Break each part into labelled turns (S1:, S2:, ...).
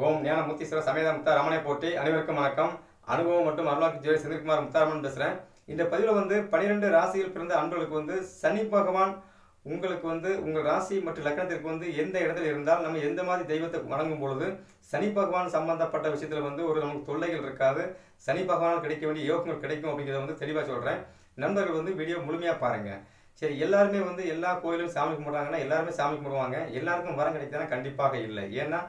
S1: ஓம் ஞான சமேத முத்தா ரமணை போட்டி அனைவருக்கும் வணக்கம். அனுபவம் மற்றும் அருளாக்கு ஜோதி செந்தில்குமார் முத்தாரமன் பேசுகிறேன் இந்த பதிவில் வந்து பனிரெண்டு ராசியில் பிறந்த அன்பர்களுக்கு வந்து சனி பகவான் உங்களுக்கு வந்து உங்கள் ராசி மற்றும் லக்னத்திற்கு வந்து எந்த இடத்துல இருந்தால் நம்ம எந்த மாதிரி தெய்வத்தை வணங்கும் பொழுது சனி பகவான் சம்பந்தப்பட்ட விஷயத்தில் வந்து ஒரு நமக்கு தொல்லைகள் இருக்காது. சனி பகவான் கிடைக்க வேண்டிய யோகங்கள் கிடைக்கும் அப்படிங்கிறத வந்து தெளிவாக சொல்கிறேன் நண்பர்கள் வந்து வீடியோ முழுமையாக பாருங்கள் சரி எல்லாருமே வந்து எல்லா கோயிலும் சாமி கும்பிட்றாங்கன்னா எல்லாருமே சாமி கும்பிடுவாங்க. எல்லாருக்கும் வரம் கிடைத்தனா கண்டிப்பாக இல்லை. ஏன்னா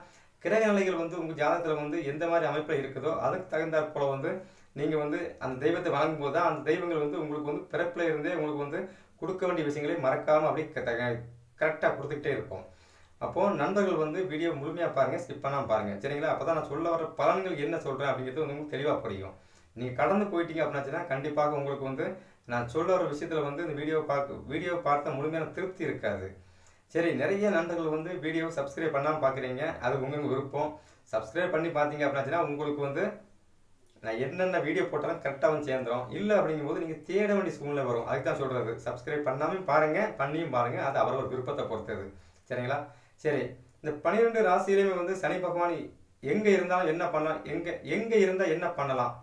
S1: கிரக நிலைகள் வந்து உங்கள் ஜாதகத்தில் வந்து எந்த மாதிரி அமைப்பில் இருக்குதோ அதுக்கு தகுந்தாற் போல் வந்து நீங்கள் வந்து அந்த தெய்வத்தை வணங்கும் போது தான் அந்த தெய்வங்கள் வந்து உங்களுக்கு வந்து பிறப்பில் இருந்தே உங்களுக்கு வந்து கொடுக்க வேண்டிய விஷயங்களை மறக்காமல் அப்படியே கரெக்டாக கொடுத்துக்கிட்டே இருப்போம் அப்போது நண்பர்கள் வந்து வீடியோ முழுமையாக பாருங்கள் ஸ்கிப் பண்ணாமல் பாருங்கள் சரிங்களா? அப்போ தான் நான் சொல்ல வர பலன்கள் என்ன சொல்கிறேன் அப்படிங்கிறது வந்து உங்களுக்கு தெளிவாக புரியும். நீங்கள் கடந்து போயிட்டீங்க அப்படின்னாச்சுன்னா கண்டிப்பாக உங்களுக்கு வந்து நான் சொல்ல வர விஷயத்தில் வந்து இந்த வீடியோ பார்க்க வீடியோ பார்த்த முழுமையான திருப்தி இருக்காது. சரி நிறைய நண்பர்கள் வந்து வீடியோ சப்ஸ்கிரைப் பண்ணாமல் பார்க்குறீங்க அது உங்களுக்கு விருப்பம். சப்ஸ்கிரைப் பண்ணி பார்த்தீங்க அப்படின்னாச்சுன்னா உங்களுக்கு வந்து நான் என்னென்ன வீடியோ போட்டாலும் கரெக்டாக வந்து சேர்ந்துடும் இல்லை அப்படிங்கும்போது நீங்கள் தேட வேண்டிய சூழ்நிலை வரும். அதுக்கு தான் சொல்கிறது சப்ஸ்கிரைப் பண்ணாமல் பாருங்கள் பண்ணியும் பாருங்கள் அது அவரவர் விருப்பத்தை பொறுத்தது. சரிங்களா? சரி இந்த பன்னிரெண்டு ராசியிலையுமே வந்து சனி பகவான் எங்கே இருந்தாலும் என்ன பண்ணலாம்? எங்கே எங்கே இருந்தால் என்ன பண்ணலாம்?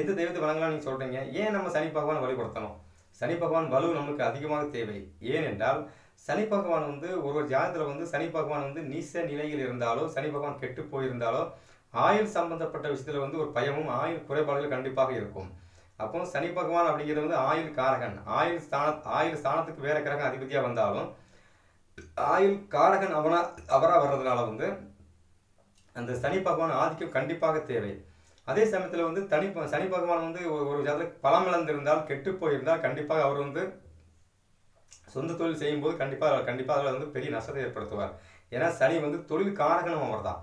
S1: எந்த தெய்வத்தை வழங்கலாம் நீங்கள் சொல்கிறீங்க ஏன் நம்ம சனி பகவான் வழிபடுத்தணும்? சனி பகவான் வலு நமக்கு அதிகமாக தேவை. ஏனென்றால் சனி பகவான் வந்து ஒரு ஒரு ஜாதகத்தில் வந்து சனி பகவான் வந்து நீச நிலையில் இருந்தாலோ சனி பகவான் கெட்டு போயிருந்தாலோ ஆயுள் சம்பந்தப்பட்ட விஷயத்தில் வந்து ஒரு பயமும் ஆயுள் குறைபாடுகள் கண்டிப்பாக இருக்கும். அப்போ சனி பகவான் அப்படிங்கிறது வந்து ஆயுள் காரகன். ஆயுள் ஸ்தான ஆயுள் ஸ்தானத்துக்கு வேற கிரகம் அதிபதியாக வந்தாலும் ஆயுள் காரகன் அவனா அவராக வர்றதுனால வந்து அந்த சனி பகவான் ஆதிக்கம் கண்டிப்பாக தேவை. அதே சமயத்தில் வந்து தனி சனி பகவான் வந்து ஒரு ஒரு ஜாதகம் பலம் இழந்திருந்தால் கெட்டு போயிருந்தால் கண்டிப்பாக அவர் வந்து சொந்த தொழில் செய்யும்போது கண்டிப்பாக கண்டிப்பாக அதில் வந்து பெரிய நஷ்டத்தை ஏற்படுத்துவார். ஏன்னா சனி வந்து தொழில் காரகணம் அவர் தான்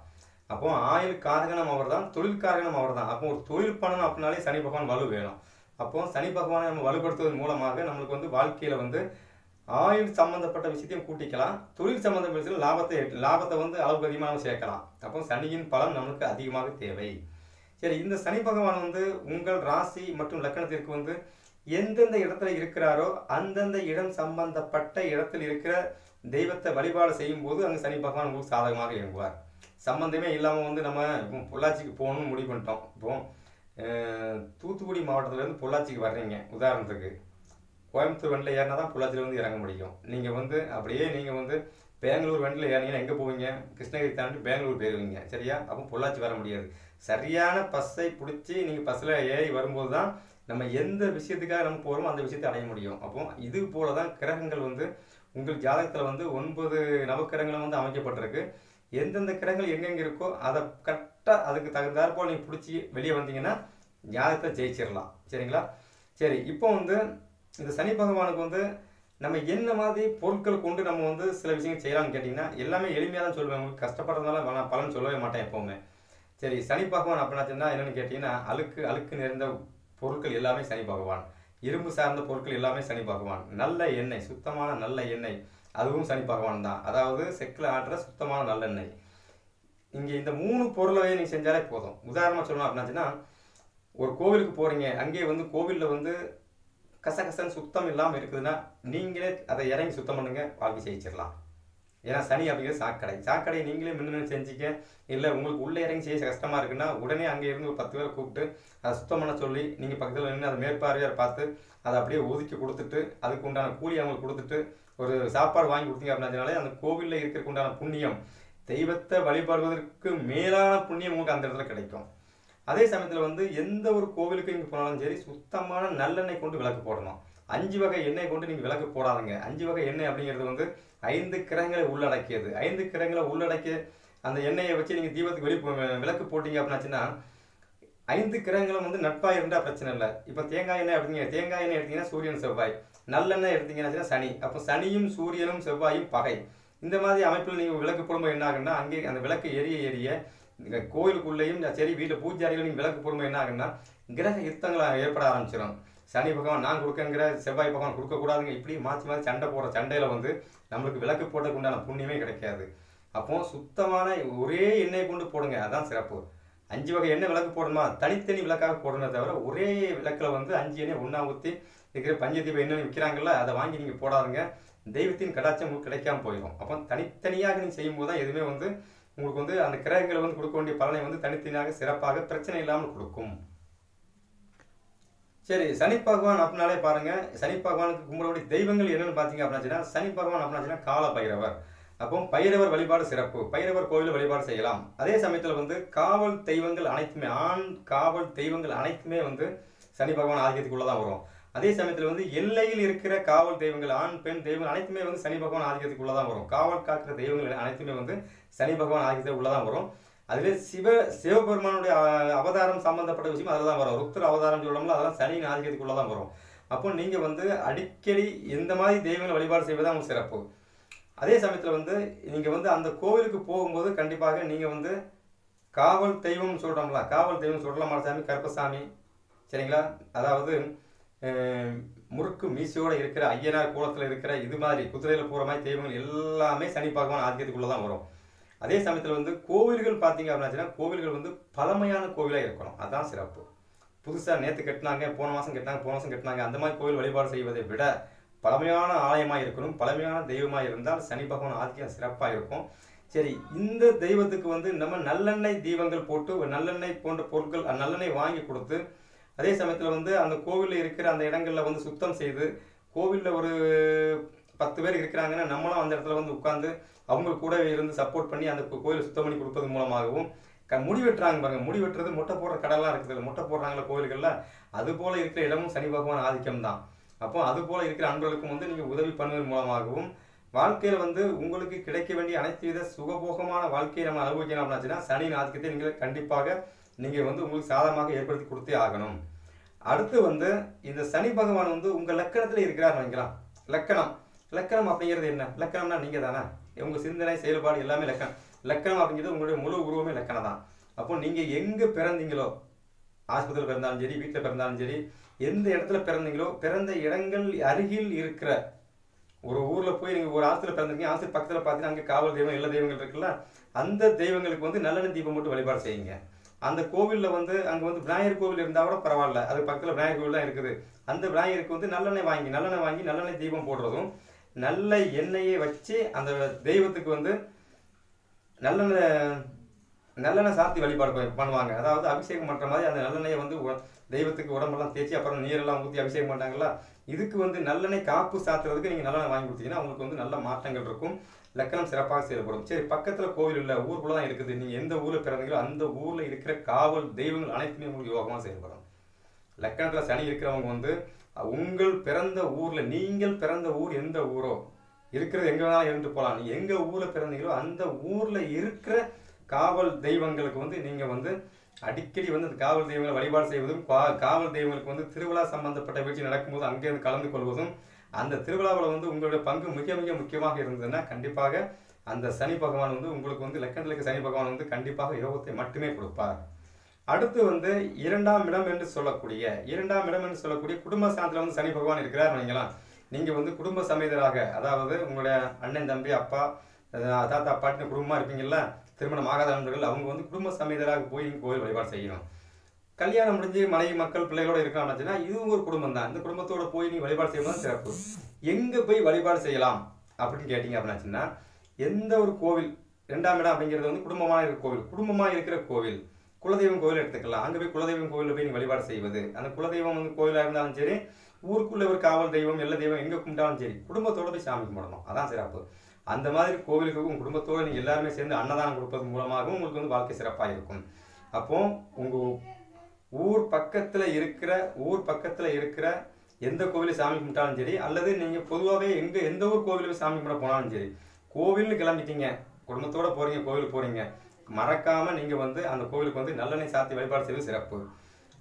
S1: அப்போ ஆயுள் காரகணம் அவர் தான் தொழில் காரகணம் அவர் தான் அப்போ ஒரு தொழில் பண்ணணும் அப்படின்னாலே சனி பகவான் வலு வேணும். அப்போ சனி பகவானை நம்ம வலுப்படுத்துவதன் மூலமாக நம்மளுக்கு வந்து வாழ்க்கையில் வந்து ஆயுள் சம்பந்தப்பட்ட விஷயத்தையும் கூட்டிக்கலாம். தொழில் சம்பந்தப்பட்ட விஷயத்தில் லாபத்தை லாபத்தை வந்து அளவுக்கு அதிகமாக சேர்க்கலாம். அப்போ சனியின் பலன் நமக்கு அதிகமாக தேவை. சரி இந்த சனி பகவான் வந்து உங்கள் ராசி மற்றும் லக்கணத்திற்கு வந்து எந்தெந்த இடத்துல இருக்கிறாரோ அந்தந்த இடம் சம்பந்தப்பட்ட இடத்தில் இருக்கிற தெய்வத்தை வழிபாடு செய்யும் போது அங்கே சனி பகவான் உங்களுக்கு சாதகமாக இயங்குவார். சம்பந்தமே இல்லாமல் வந்து நம்ம இப்போ பொள்ளாச்சிக்கு போகணும்னு முடிவு பண்ணிட்டோம். இப்போ தூத்துக்குடி மாவட்டத்துலேருந்து பொள்ளாச்சிக்கு வர்றீங்க உதாரணத்துக்கு. கோயம்புத்தூர் வண்டியில் ஏறினா தான் பொள்ளாச்சியிலேருந்து இறங்க முடியும். நீங்கள் வந்து அப்படியே நீங்கள் வந்து பெங்களூர் வண்டியில் ஏறினீங்கன்னா எங்கே போவீங்க? கிருஷ்ணகிரி தாண்டி பெங்களூர் போயிருவீங்க சரியா? அப்போ பொள்ளாச்சி வர முடியாது. சரியான பஸ்ஸை பிடிச்சி நீங்கள் பஸ்ஸில் ஏறி வரும்போது தான் நம்ம எந்த விஷயத்துக்காக நம்ம போகிறோமோ அந்த விஷயத்தை அடைய முடியும். அப்போ இது போல தான் கிரகங்கள் வந்து உங்கள் ஜாதகத்தில் வந்து ஒன்பது நவக்கிரகங்களும் வந்து அமைக்கப்பட்டிருக்கு. எந்தெந்த கிரகங்கள் எங்கெங்கே இருக்கோ அதை கரெக்டாக அதுக்கு தகுந்தாற்போல் நீங்கள் பிடிச்சி வெளியே வந்தீங்கன்னா ஜாதகத்தை ஜெயிச்சிடலாம் சரிங்களா? சரி இப்போ வந்து இந்த சனி பகவானுக்கு வந்து நம்ம என்ன மாதிரி பொருட்கள் கொண்டு நம்ம வந்து சில விஷயங்கள் செய்யலாம்னு கேட்டிங்கன்னா எல்லாமே எளிமையாக தான் சொல்லுவேன். உங்களுக்கு கஷ்டப்படுறதுனால நான் பலன் சொல்லவே மாட்டேன் எப்போவுமே. சரி சனி பகவான் அப்படின்னா என்னென்னு கேட்டிங்கன்னா அழுக்கு அழுக்கு நிறைந்த பொருட்கள் எல்லாமே சனி பகவான். இரும்பு சார்ந்த பொருட்கள் எல்லாமே சனி பகவான். நல்ல எண்ணெய் சுத்தமான நல்ல எண்ணெய். அதுவும் சனி பகவான் தான். அதாவது செக்கில் ஆட்டுற சுத்தமான நல்லெண்ணெய் இங்கே இந்த மூணு பொருளவே நீங்கள் செஞ்சாலே போதும். உதாரணமாக சொல்லணும் அப்படின்னாச்சுன்னா ஒரு கோவிலுக்கு போகிறீங்க அங்கேயே வந்து கோவிலில் வந்து கசகசன்னு சுத்தம் இல்லாமல் இருக்குதுன்னா நீங்களே அதை இறங்கி சுத்தம் பண்ணுங்க வாழ்க்கை ஜெயிச்சிடலாம் ஏன்னா சனி அப்படிங்கிறது சாக்கடை. சாக்கடை நீங்களே மின்னு செஞ்சுக்க இல்லை உங்களுக்கு உள்ளே இறங்கி செய்ய கஷ்டமாக இருக்குன்னா உடனே அங்கே இருந்து ஒரு பத்து பேரை கூப்பிட்டு அதை சுத்தம் பண்ண சொல்லி நீங்கள் பக்கத்தில் நின்று அதை மேற்பார்வையார் பார்த்து அதை அப்படியே ஒதுக்கி கொடுத்துட்டு அதுக்கு உண்டான கூலி அவங்களுக்கு கொடுத்துட்டு ஒரு சாப்பாடு வாங்கி கொடுத்தீங்க அப்படின்னாலே அந்த கோவிலில் இருக்கிறதுக்கு உண்டான புண்ணியம் தெய்வத்தை வழிபடுவதற்கு மேலான புண்ணியம் உங்களுக்கு அந்த இடத்துல கிடைக்கும். அதே சமயத்தில் வந்து எந்த ஒரு கோவிலுக்கு இங்கே போனாலும் சரி சுத்தமான நல்லெண்ணெய் கொண்டு விளக்கு போடணும். அஞ்சு வகை எண்ணெய் கொண்டு நீங்கள் விளக்கு போடாதுங்க. அஞ்சு வகை எண்ணெய் அப்படிங்கிறது வந்து ஐந்து கிரகங்களை உள்ளடக்கியது. ஐந்து கிரகங்களை உள்ளடக்கிய அந்த எண்ணெயை வச்சு நீங்கள் தீபத்துக்கு வெளி விளக்கு போட்டீங்க அப்படின்னாச்சுன்னா ஐந்து கிரகங்களும் வந்து நட்பாக இருந்தால் பிரச்சனை இல்லை. இப்போ தேங்காய் எண்ணெய் எடுத்தீங்க தேங்காய் எண்ணெய் எடுத்தீங்கன்னா சூரியன் செவ்வாய். நல்லெண்ணெய் எடுத்தீங்கன்னா சனி. அப்போ சனியும் சூரியனும் செவ்வாயும் பகை. இந்த மாதிரி அமைப்பில் நீங்கள் விளக்கு போடும்போது என்ன ஆகுன்னா அங்கே அந்த விளக்கு எரிய எரிய கோயிலுக்குள்ளேயும் சரி வீட்டில் பூஜை அறையில் நீங்கள் விளக்கு போடும்போது என்ன ஆகுன்னா கிரக யுத்தங்கள் ஏற்பட ஆரம்பிச்சிடும் சனி பகவான் நான் கொடுக்கங்கிற செவ்வாய் பகவான் கொடுக்கக்கூடாதுங்க. இப்படி மாற்றி மாற்றி சண்டை போடுற சண்டையில் வந்து நம்மளுக்கு விளக்கு போட்டதுக்கு உண்டான புண்ணியமே கிடைக்காது. அப்போ சுத்தமான ஒரே எண்ணெய் கொண்டு போடுங்க. அதான் சிறப்பு. அஞ்சு வகை எண்ணெய் விளக்கு போடணுமா? தனித்தனி விளக்காக போடணுமே தவிர ஒரே விளக்கில் வந்து அஞ்சு எண்ணெய் ஒன்றா ஊற்றி இருக்கிற பஞ்சதீப எண்ணெய் விற்கிறாங்கல்ல அதை வாங்கி நீங்கள் போடாதுங்க. தெய்வத்தின் கடாச்சம் உங்களுக்கு கிடைக்காம போயிடும். அப்போ தனித்தனியாக நீங்கள் செய்யும்போது தான் எதுவுமே வந்து உங்களுக்கு வந்து அந்த கிரகங்களை வந்து கொடுக்க வேண்டிய பலனை வந்து தனித்தனியாக சிறப்பாக பிரச்சனை இல்லாமல் கொடுக்கும். சரி சனி பகவான் அப்படின்னாலே பாருங்க சனி பகவானுக்கு கும்பிடக்கூடிய தெய்வங்கள் என்னன்னு பார்த்தீங்க அப்படின்னா சனி பகவான் அப்படின்னா கால பைரவர் அப்போ பைரவர் வழிபாடு சிறப்பு. பைரவர் கோவில் வழிபாடு செய்யலாம். அதே சமயத்தில் வந்து காவல் தெய்வங்கள் அனைத்துமே ஆண் காவல் தெய்வங்கள் அனைத்துமே வந்து சனி பகவான் ஆதிக்கத்துக்குள்ளே தான் வரும். அதே சமயத்தில் வந்து எல்லையில் இருக்கிற காவல் தெய்வங்கள் ஆண் பெண் தெய்வங்கள் அனைத்துமே வந்து சனி பகவான் ஆதிக்கத்துக்குள்ள தான் வரும். காவல் காக்கிற தெய்வங்கள் அனைத்துமே வந்து சனி பகவான் ஆதிக்கத்துக்குள்ள தான் வரும். அதுவே சிவ சிவபெருமானுடைய அவதாரம் சம்பந்தப்பட்ட விஷயம் அதில் தான் வரும். ருக்தர் அவதாரம் சொல்லணும்ல அதெல்லாம் சனியின் ஆதிக்கத்துக்குள்ளே தான் வரும். அப்போ நீங்கள் வந்து அடிக்கடி இந்த மாதிரி தெய்வங்களை வழிபாடு செய்வது உங்களுக்கு சிறப்பு. அதே சமயத்தில் வந்து நீங்கள் வந்து அந்த கோவிலுக்கு போகும்போது கண்டிப்பாக நீங்கள் வந்து காவல் தெய்வம் சொல்கிறோம்ல காவல் தெய்வம் சொல்லலாம் சாமி கருப்பசாமி சரிங்களா? அதாவது முறுக்கு மீசையோடு இருக்கிற ஐயனார் கோலத்தில் இருக்கிற இது மாதிரி குதிரையில் போகிற மாதிரி தெய்வங்கள் எல்லாமே சனி பகவான் ஆதிக்கத்துக்குள்ளே தான் வரும். அதே சமயத்தில் வந்து கோவில்கள் பார்த்தீங்க அப்படின்னா கோவில்கள் வந்து பழமையான கோவிலாக இருக்கணும். அதுதான் சிறப்பு. புதுசாக நேற்று கட்டினாங்க போன மாதம் கட்டினாங்க போன மாதம் கட்டினாங்க. அந்த மாதிரி கோவில் வழிபாடு செய்வதை விட பழமையான ஆலயமாக இருக்கணும் பழமையான தெய்வமாக இருந்தால் சனி பகவான் ஆதிக்கம் சிறப்பாக இருக்கும். சரி இந்த தெய்வத்துக்கு வந்து நம்ம நல்லெண்ணெய் தீபங்கள் போட்டு நல்லெண்ணெய் போன்ற பொருட்கள் நல்லெண்ணெய் வாங்கி கொடுத்து அதே சமயத்தில் வந்து அந்த கோவிலில் இருக்கிற அந்த இடங்களில் வந்து சுத்தம் செய்து கோவிலில் ஒரு பத்து பேர் இருக்கிறாங்கன்னா நம்மளும் அந்த இடத்துல வந்து உட்காந்து அவங்க கூட இருந்து சப்போர்ட் பண்ணி அந்த கோயிலை சுத்தம் பண்ணி கொடுப்பது மூலமாகவும் க முடி வெட்டுறாங்க பாருங்க. முடி வெட்டுறது முட்டை போடுற கடலாம் இருக்குது முட்டை போடுறாங்களா கோயில்களில். அது போல இருக்கிற இடமும் சனி பகவான் ஆதிக்கம் தான். அப்போ அது போல இருக்கிற அன்பர்களுக்கும் வந்து நீங்கள் உதவி பண்ணுவதன் மூலமாகவும் வாழ்க்கையில் வந்து உங்களுக்கு கிடைக்க வேண்டிய அனைத்து வித சுகபோகமான வாழ்க்கையை நம்ம அனுபவிக்கணும் அப்படின்னாச்சுன்னா சனியின் ஆதிக்கத்தை நீங்கள் கண்டிப்பாக நீங்கள் வந்து உங்களுக்கு சாதகமாக ஏற்படுத்தி கொடுத்தே ஆகணும். அடுத்து வந்து இந்த சனி பகவான் வந்து உங்கள் லக்கணத்தில் இருக்கிறார் நினைக்கலாம் லக்கணம். லக்கணம் அப்படிங்கிறது என்ன? லக்கணம்னா நீங்கள் தானே? உங்கள் சிந்தனை செயல்பாடு எல்லாமே லக்கணம். லக்கணம் அப்படிங்கிறது உங்களுடைய முழு உருவமே லக்கணம் தான். அப்போ நீங்கள் எங்கே பிறந்தீங்களோ ஆஸ்பத்திரியில் பிறந்தாலும் சரி வீட்டில் பிறந்தாலும் சரி எந்த இடத்துல பிறந்தீங்களோ பிறந்த இடங்கள் அருகில் இருக்கிற ஒரு ஊரில் போய் நீங்கள் ஒரு ஆத்துல பிறந்திருக்கீங்க ஆத்து பக்கத்தில் பார்த்தீங்கன்னா அங்கே காவல் தெய்வம் எல்லா தெய்வங்கள் இருக்குல்ல அந்த தெய்வங்களுக்கு வந்து நல்லெண்ணெய் தீபம் மட்டும் வழிபாடு செய்யுங்க. அந்த கோவிலில் வந்து அங்கே வந்து விநாயகர் கோவில் இருந்தால் கூட பரவாயில்ல. அது பக்கத்தில் விநாயகர் கோவில் தான் இருக்குது. அந்த விநாயகருக்கு வந்து நல்லெண்ணெய் வாங்கி நல்லெண்ணெய் வாங்கி நல்லெண்ணெய் தீபம் போடுறதும் நல்ல எண்ணெயை வச்சு அந்த தெய்வத்துக்கு வந்து நல்லெண்ணெய் நல்லெண்ணெய் சாத்தி வழிபாடு பண்ணுவாங்க. அதாவது அபிஷேகம் பண்ணுற மாதிரி அந்த நல்லெண்ணெயை வந்து உ- தெய்வத்துக்கு உடம்பெல்லாம் தேய்ச்சி அப்புறம் நீரெல்லாம் ஊற்றி அபிஷேகம் பண்ணாங்களா இதுக்கு வந்து நல்லெண்ணெய் காப்பு சாத்துறதுக்கு நீங்கள் நல்லெண்ணெய் வாங்கி கொடுத்தீங்கன்னா உங்களுக்கு வந்து நல்ல மாற்றங்கள் இருக்கும். லக்கணம் சிறப்பாக செயல்படும். சரி பக்கத்தில் கோவில் இல்லை ஊருக்குள்ள தான் இருக்குது. நீங்கள் எந்த ஊரில் பிறந்தீங்களோ அந்த ஊரில் இருக்கிற காவல் தெய்வங்கள் அனைத்துமே உங்களுக்கு யோகமாக செயல்படும். லக்கணத்தில் சனி இருக்கிறவங்க வந்து உங்கள் பிறந்த ஊரில் நீங்கள் பிறந்த ஊர் எந்த ஊரோ? இருக்கிறது எங்கே வேணாலும் இருந்து போகலாம் நீங்கள் எங்கள் ஊரில் பிறந்தீங்களோ அந்த ஊரில் இருக்கிற காவல் தெய்வங்களுக்கு வந்து நீங்கள் வந்து அடிக்கடி வந்து அந்த காவல் தெய்வங்களை வழிபாடு செய்வதும் காவல் தெய்வங்களுக்கு வந்து திருவிழா சம்பந்தப்பட்ட வீழ்ச்சி நடக்கும்போது அங்கேருந்து கலந்து கொள்வதும் அந்த திருவிழாவில் வந்து உங்களுடைய பங்கு மிக மிக முக்கியமாக இருந்ததுன்னா கண்டிப்பாக அந்த சனி பகவான் வந்து உங்களுக்கு வந்து லக்கணத்தில் சனி பகவான் வந்து கண்டிப்பாக யோகத்தை மட்டுமே கொடுப்பார். அடுத்து வந்து இரண்டாம் இடம் என்று சொல்லக்கூடிய இரண்டாம் இடம் என்று சொல்லக்கூடிய குடும்ப சாந்தில் வந்து சனி பகவான் இருக்கிறார் வைங்களாம் நீங்க வந்து குடும்ப சமேதராக அதாவது உங்களுடைய அண்ணன் தம்பி அப்பா தாத்தா பாட்டின குடும்பமா இருப்பீங்கல்ல திருமணம் ஆகாத நண்பர்கள் அவங்க வந்து குடும்ப சமேதராக போய் கோயில் வழிபாடு செய்யணும். கல்யாணம் முடிஞ்சு மனைவி மக்கள் பிள்ளைகளோட இருக்காங்கன்னா இதுவும் ஒரு குடும்பம் தான். இந்த குடும்பத்தோட போய் நீ வழிபாடு செய்யணும் சிறப்பு. எங்க போய் வழிபாடு செய்யலாம் அப்படின்னு கேட்டீங்க அப்படின்னாச்சுன்னா எந்த ஒரு கோவில் ரெண்டாம் இடம் அப்படிங்கிறது வந்து குடும்பமாக இருக்கிற கோவில். குடும்பமாக இருக்கிற கோவில் குலதெய்வம் கோயில் எடுத்துக்கலாம். அங்கே போய் குலதெய்வம் கோயிலில் போய் நீ வழிபாடு செய்வது. அந்த குலதெய்வம் வந்து கோயிலாக இருந்தாலும் சரி ஊருக்குள்ளே ஒரு காவல் தெய்வம் எல்லா தெய்வம் எங்கே கும்பிட்டாலும் சரி குடும்பத்தோடு போய் சாமி கும்பிடணும் அதான் சிறப்பு. அந்த மாதிரி கோவிலுக்கு குடும்பத்தோடு நீங்கள் எல்லாருமே சேர்ந்து அன்னதானம் கொடுப்பது மூலமாகவும் உங்களுக்கு வந்து வாழ்க்கை சிறப்பாக இருக்கும். அப்போ உங்கள் ஊர் பக்கத்தில் இருக்கிற ஊர் பக்கத்தில் இருக்கிற எந்த கோவிலில் சாமி கும்பிட்டாலும் சரி அல்லது நீங்கள் பொதுவாகவே எங்கே எந்த ஊர் கோவிலுக்கு சாமி கும்பிட போனாலும் சரி கோவில்னு கிளம்பிட்டீங்க குடும்பத்தோடு போகிறீங்க கோவிலுக்கு போகிறீங்க மறக்காமல் நீங்கள் வந்து அந்த கோவிலுக்கு வந்து நல்லெண்ணெய் சாத்தி வழிபாடு செய்வது சிறப்பு.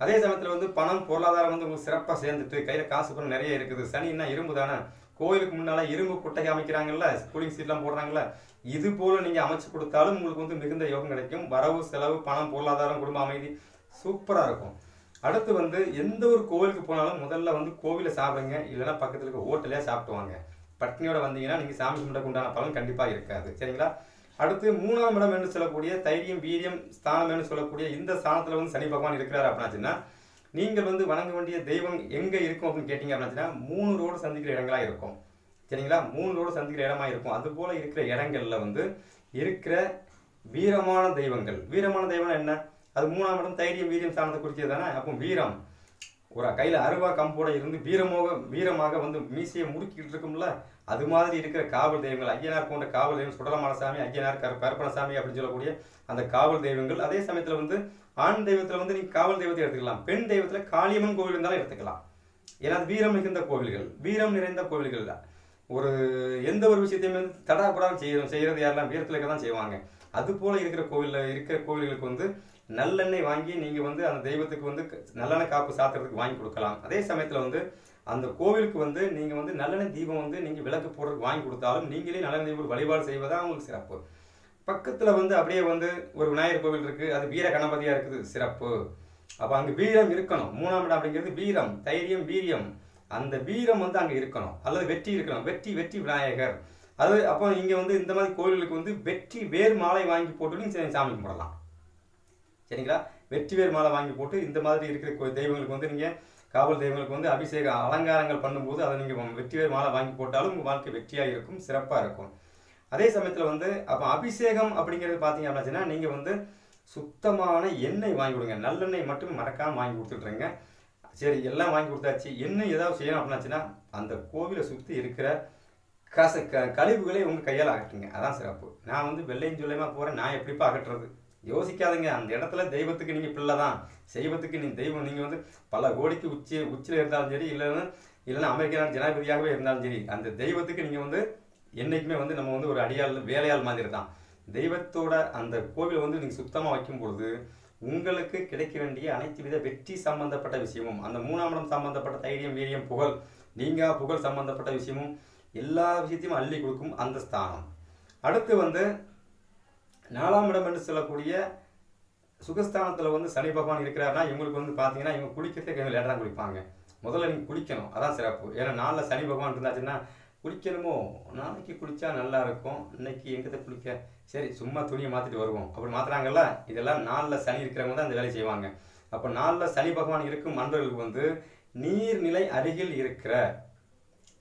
S1: அதே சமயத்தில் வந்து பணம் பொருளாதாரம் வந்து உங்களுக்கு சிறப்பாக சேர்ந்துட்டு கையில் காசு பணம் நிறைய இருக்குது. சனின்னா இரும்பு தானே. கோயிலுக்கு முன்னால் இரும்பு குட்டகை அமைக்கிறாங்கல்ல கூலிங் சீட்லாம் போடுறாங்கல்ல இது போல நீங்கள் அமைச்சு கொடுத்தாலும் உங்களுக்கு வந்து மிகுந்த யோகம் கிடைக்கும். வரவு செலவு பணம் பொருளாதாரம் குடும்ப அமைதி சூப்பராக இருக்கும். அடுத்து வந்து எந்த ஒரு கோவிலுக்கு போனாலும் முதல்ல வந்து கோவிலை சாப்பிடுங்க. இல்லைன்னா பக்கத்தில் இருக்க ஹோட்டலே சாப்பிட்டு வாங்க. பட்னியோட வந்தீங்கன்னா நீங்கள் சாமி கும்பிடக்கு உண்டான பலன் கண்டிப்பாக இருக்காது. சரிங்களா? அடுத்து மூணாம் இடம் என்று சொல்லக்கூடிய தைரியம் வீரியம் ஸ்தானம் என்று சொல்லக்கூடிய இந்த ஸ்தானத்தில் வந்து சனி பகவான் இருக்கிறார் அப்படின்னாச்சுன்னா நீங்கள் வந்து வணங்க வேண்டிய தெய்வம் எங்கே இருக்கும் அப்படின்னு கேட்டீங்க அப்படின்னாச்சுன்னா மூணு ரோடு சந்திக்கிற இடங்களாக இருக்கும். சரிங்களா? மூணு ரோடு சந்திக்கிற இடமா இருக்கும். அதுபோல இருக்கிற இடங்களில் வந்து இருக்கிற வீரமான தெய்வங்கள். வீரமான தெய்வம் என்ன? அது மூணாம் இடம் தைரியம் வீரியம் ஸ்தானத்தை குறிச்சது தானே? அப்போ வீரம். ஒரு கையில் அருவா கம்போட இருந்து வீரமாக வீரமாக வந்து மீசையை முறுக்கிட்டு இருக்கும்ல அது மாதிரி இருக்கிற காவல் தெய்வங்கள் ஐயனார் போன்ற காவல் தெய்வம் சுடலமானசாமி ஐயனார் கரு கருப்பணசாமி அப்படின்னு சொல்லக்கூடிய அந்த காவல் தெய்வங்கள் அதே சமயத்தில் வந்து ஆண் தெய்வத்தில் வந்து நீங்கள் காவல் தெய்வத்தை எடுத்துக்கலாம். பெண் தெய்வத்தில் காளியம்மன் கோவில் இருந்தாலும் எடுத்துக்கலாம். ஏன்னா அது வீரம் மிகுந்த கோவில்கள். வீரம் நிறைந்த கோவில்கள் ஒரு எந்த ஒரு விஷயத்தையுமே வந்து தடாபடாமல் செய்ய செய்கிறது யாரெல்லாம் வீரத்தில் இருக்க தான் செய்வாங்க. அது போல் இருக்கிற கோவிலில் இருக்கிற கோவில்களுக்கு வந்து நல்லெண்ணெய் வாங்கி நீங்கள் வந்து அந்த தெய்வத்துக்கு வந்து நல்லெண்ணெய் காப்பு சாத்துறதுக்கு வாங்கி கொடுக்கலாம். அதே சமயத்தில் வந்து அந்த கோவிலுக்கு வந்து நீங்கள் வந்து நல்லெண்ணெய் தீபம் வந்து நீங்கள் விளக்கு போடுறதுக்கு வாங்கி கொடுத்தாலும் நீங்களே நல்லெண்ணெய் தீபம் வழிபாடு செய்வதாக உங்களுக்கு சிறப்பு. பக்கத்தில் வந்து அப்படியே வந்து ஒரு விநாயகர் கோவில் இருக்குது அது வீர கணபதியாக இருக்குது சிறப்பு. அப்போ அங்கே வீரம் இருக்கணும். மூணாம் இடம் அப்படிங்கிறது வீரம் தைரியம் வீரியம். அந்த வீரம் வந்து அங்கே இருக்கணும். அல்லது வெற்றி இருக்கணும். வெற்றி வெற்றி விநாயகர். அது அப்போ இங்கே வந்து இந்த மாதிரி கோவிலுக்கு வந்து வெற்றி வேர் மாலை வாங்கி போட்டு சாமி கும்பிடலாம். சரிங்களா? வெற்றி வேர் மாலை வாங்கி போட்டு இந்த மாதிரி இருக்கிற தெய்வங்களுக்கு வந்து நீங்கள் காவல் தெய்வங்களுக்கு வந்து அபிஷேக அலங்காரங்கள் பண்ணும்போது அதை நீங்கள் வெற்றி மாலை வாங்கி போட்டாலும் உங்கள் வாழ்க்கை வெற்றியாக இருக்கும் சிறப்பாக இருக்கும். அதே சமயத்தில் வந்து அப்போ அபிஷேகம் அப்படிங்கிறது பார்த்தீங்க அப்படின்னா நீங்கள் வந்து சுத்தமான எண்ணெய் வாங்கி கொடுங்க. நல்லெண்ணெய் மட்டும் மறக்காமல் வாங்கி கொடுத்துட்ருங்க சரி எல்லாம் வாங்கி கொடுத்தாச்சு. எண்ணெய் ஏதாவது செய்யணும் அப்படின்னாச்சுன்னா அந்த கோவிலை சுற்றி இருக்கிற கச க கழிவுகளை உங்கள் கையால் அகற்றுங்க. அதான் சிறப்பு. நான் வந்து வெள்ளையும் சொல்லியமாக போகிறேன் நான் எப்படிப்பா அகற்றுறது? யோசிக்காதீங்க. அந்த இடத்துல தெய்வத்துக்கு நீங்கள் பிள்ளை தான். செய்வத்துக்கு நீங்கள் தெய்வம். நீங்கள் வந்து பல கோடிக்கு உச்சி உச்சியில் இருந்தாலும் சரி இல்லைன்னு இல்லைன்னா அமெரிக்கா ஜனாதிபதியாகவே இருந்தாலும் சரி அந்த தெய்வத்துக்கு நீங்கள் வந்து என்றைக்குமே வந்து நம்ம வந்து ஒரு அடியாள் வேலையாள் மாதிரி தான். தெய்வத்தோட அந்த கோவிலை வந்து நீங்கள் சுத்தமாக வைக்கும் பொழுது உங்களுக்கு கிடைக்க வேண்டிய அனைத்து வித வெற்றி சம்பந்தப்பட்ட விஷயமும் அந்த மூணாம் இடம் சம்பந்தப்பட்ட தைரியம் வீரியம் புகழ் நீங்கா புகழ் சம்பந்தப்பட்ட விஷயமும் எல்லா விஷயத்தையும் அள்ளி கொடுக்கும் அந்த ஸ்தானம். அடுத்து வந்து நாலாம் இடம் என்று சொல்லக்கூடிய சுகஸ்தானத்தில் வந்து சனி பகவான் இருக்கிறாருனா இவங்களுக்கு வந்து பார்த்தீங்கன்னா இவங்க குளிக்கிறதே கொஞ்சம் லேட்டராக குளிப்பாங்க முதல்ல நீங்கள் குளிக்கணும் அதான் சிறப்பு. ஏன்னா நாளில் சனி பகவான் இருந்தாச்சுன்னா குளிக்கணுமோ நாளைக்கு குளிச்சா நல்லா இருக்கும். இன்னைக்கு எங்கிட்ட குளிக்க? சரி சும்மா துணியை மாற்றிட்டு வருவோம். அப்படி மாற்றுறாங்கல்ல இதெல்லாம் நாளில் சனி இருக்கிறவங்க தான் அந்த வேலையை செய்வாங்க. அப்போ நாளில் சனி பகவான் இருக்கும் மன்றர்களுக்கு வந்து நீர்நிலை அருகில் இருக்கிற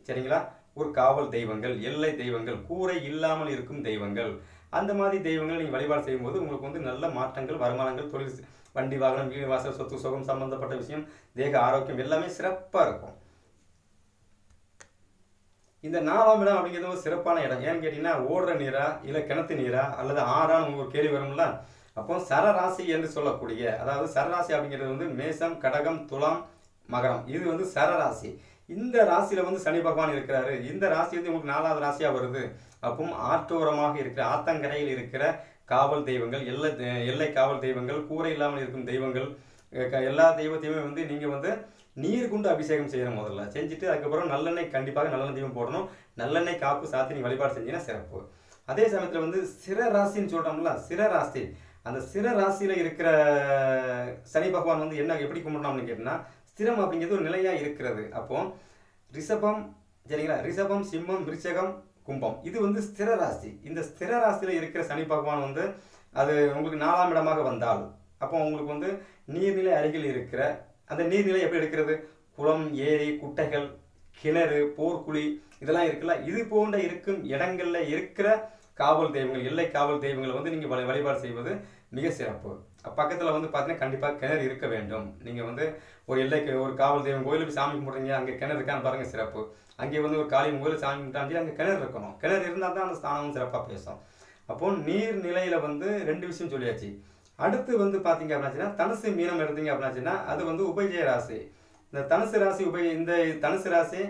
S1: சரிங்களா? ஒரு காவல் தெய்வங்கள் எல்லை தெய்வங்கள் கூரை இல்லாமல் இருக்கும் தெய்வங்கள் அந்த மாதிரி தெய்வங்கள் நீங்கள் வழிபாடு செய்யும்போது உங்களுக்கு வந்து நல்ல மாற்றங்கள் வருமானங்கள் தொழில் வண்டி வாகனம் வீடு வாசல் சொத்து சுகம் சம்பந்தப்பட்ட விஷயம் தேக ஆரோக்கியம் எல்லாமே சிறப்பாக இருக்கும். இந்த நாலாம் இடம் அப்படிங்கிறது ஒரு சிறப்பான இடம். ஏன்னு கேட்டிங்கன்னா ஓடுற நீரா இல்லை கிணத்து நீரா அல்லது ஆறான்னு உங்களுக்கு கேள்வி வரும்ல? அப்போ சரராசி என்று சொல்லக்கூடிய அதாவது சரராசி அப்படிங்கிறது வந்து மேசம் கடகம் துலாம் மகரம். இது வந்து சரராசி. இந்த ராசியில வந்து சனி பகவான் இருக்கிறாரு. இந்த ராசி வந்து உங்களுக்கு நாலாவது ராசியா வருது. அப்போ ஆற்றோரமாக இருக்கிற ஆத்தங்கரையில் இருக்கிற காவல் தெய்வங்கள் எல்லை எல்லை காவல் தெய்வங்கள் கூரை இல்லாமல் இருக்கும் தெய்வங்கள் க- எல்லா தெய்வத்தையுமே வந்து நீங்கள் வந்து நீர் கொண்டு அபிஷேகம் செய்யணும் முதல்ல. செஞ்சுட்டு அதுக்கப்புறம் நல்லெண்ணெய் கண்டிப்பாக நல்லெண்ணெய் தீபம் போடணும். நல்லெண்ணெய் காப்பு சாத்தி நீங்கள் வழிபாடு செஞ்சீங்கன்னா சிறப்பு. அதே சமயத்தில் வந்து சிற ராசின்னு சொல்கிறோம்ல சிற ராசி. அந்த சிற ராசியில் இருக்கிற சனி பகவான் வந்து என்ன எப்படி கும்பிடணும்னு கேட்டிங்கன்னா ஸ்திரம் அப்படிங்கிறது ஒரு நிலையாக இருக்கிறது. அப்போ ரிஷபம் சரிங்களா? ரிஷபம் சிம்மம் விருச்சகம் கும்பம். இது வந்து ஸ்திர ராசி. இந்த ஸ்திர ராசியில் இருக்கிற சனி பகவான் வந்து அது உங்களுக்கு நாலாம் இடமாக வந்தால் அப்போ உங்களுக்கு வந்து நீர்நிலை அருகில் இருக்கிற அந்த நீர்நிலை எப்படி இருக்கிறது குளம் ஏரி குட்டைகள் கிணறு போர்க்குழி இதெல்லாம் இருக்குல்ல? இது போன்ற இருக்கும் இடங்களில் இருக்கிற காவல் தெய்வங்கள் எல்லை காவல் தெய்வங்களை வந்து நீங்கள் வழி- வழிபாடு செய்வது மிக சிறப்பு. பக்கத்தில் வந்து பார்த்தீங்கன்னா கண்டிப்பாக கிணறு இருக்க வேண்டும். நீங்கள் வந்து ஒரு எல்லைக்கு ஒரு காவல் தெய்வம் கோயிலுக்கு சாமி கும்பிட்றீங்க அங்கே கிணறு இருக்கான்னு பாருங்க சிறப்பு. அங்கே வந்து ஒரு காளியம் கோயில் சாமி கும்பிட்டாங்க அங்கே கிணறு இருக்கணும். கிணறு இருந்தால் தான் அந்த ஸ்தானமும் சிறப்பாக பேசும். அப்போ நீர் நிலையில வந்து ரெண்டு விஷயம் சொல்லியாச்சு. அடுத்து வந்து பார்த்தீங்க அப்படின்னாச்சுன்னா தனுசு மீனம் எடுத்தீங்க அப்படின்னாச்சுன்னா அது வந்து உபஜய ராசி. இந்த தனுசு ராசி உபய இந்த தனுசு ராசி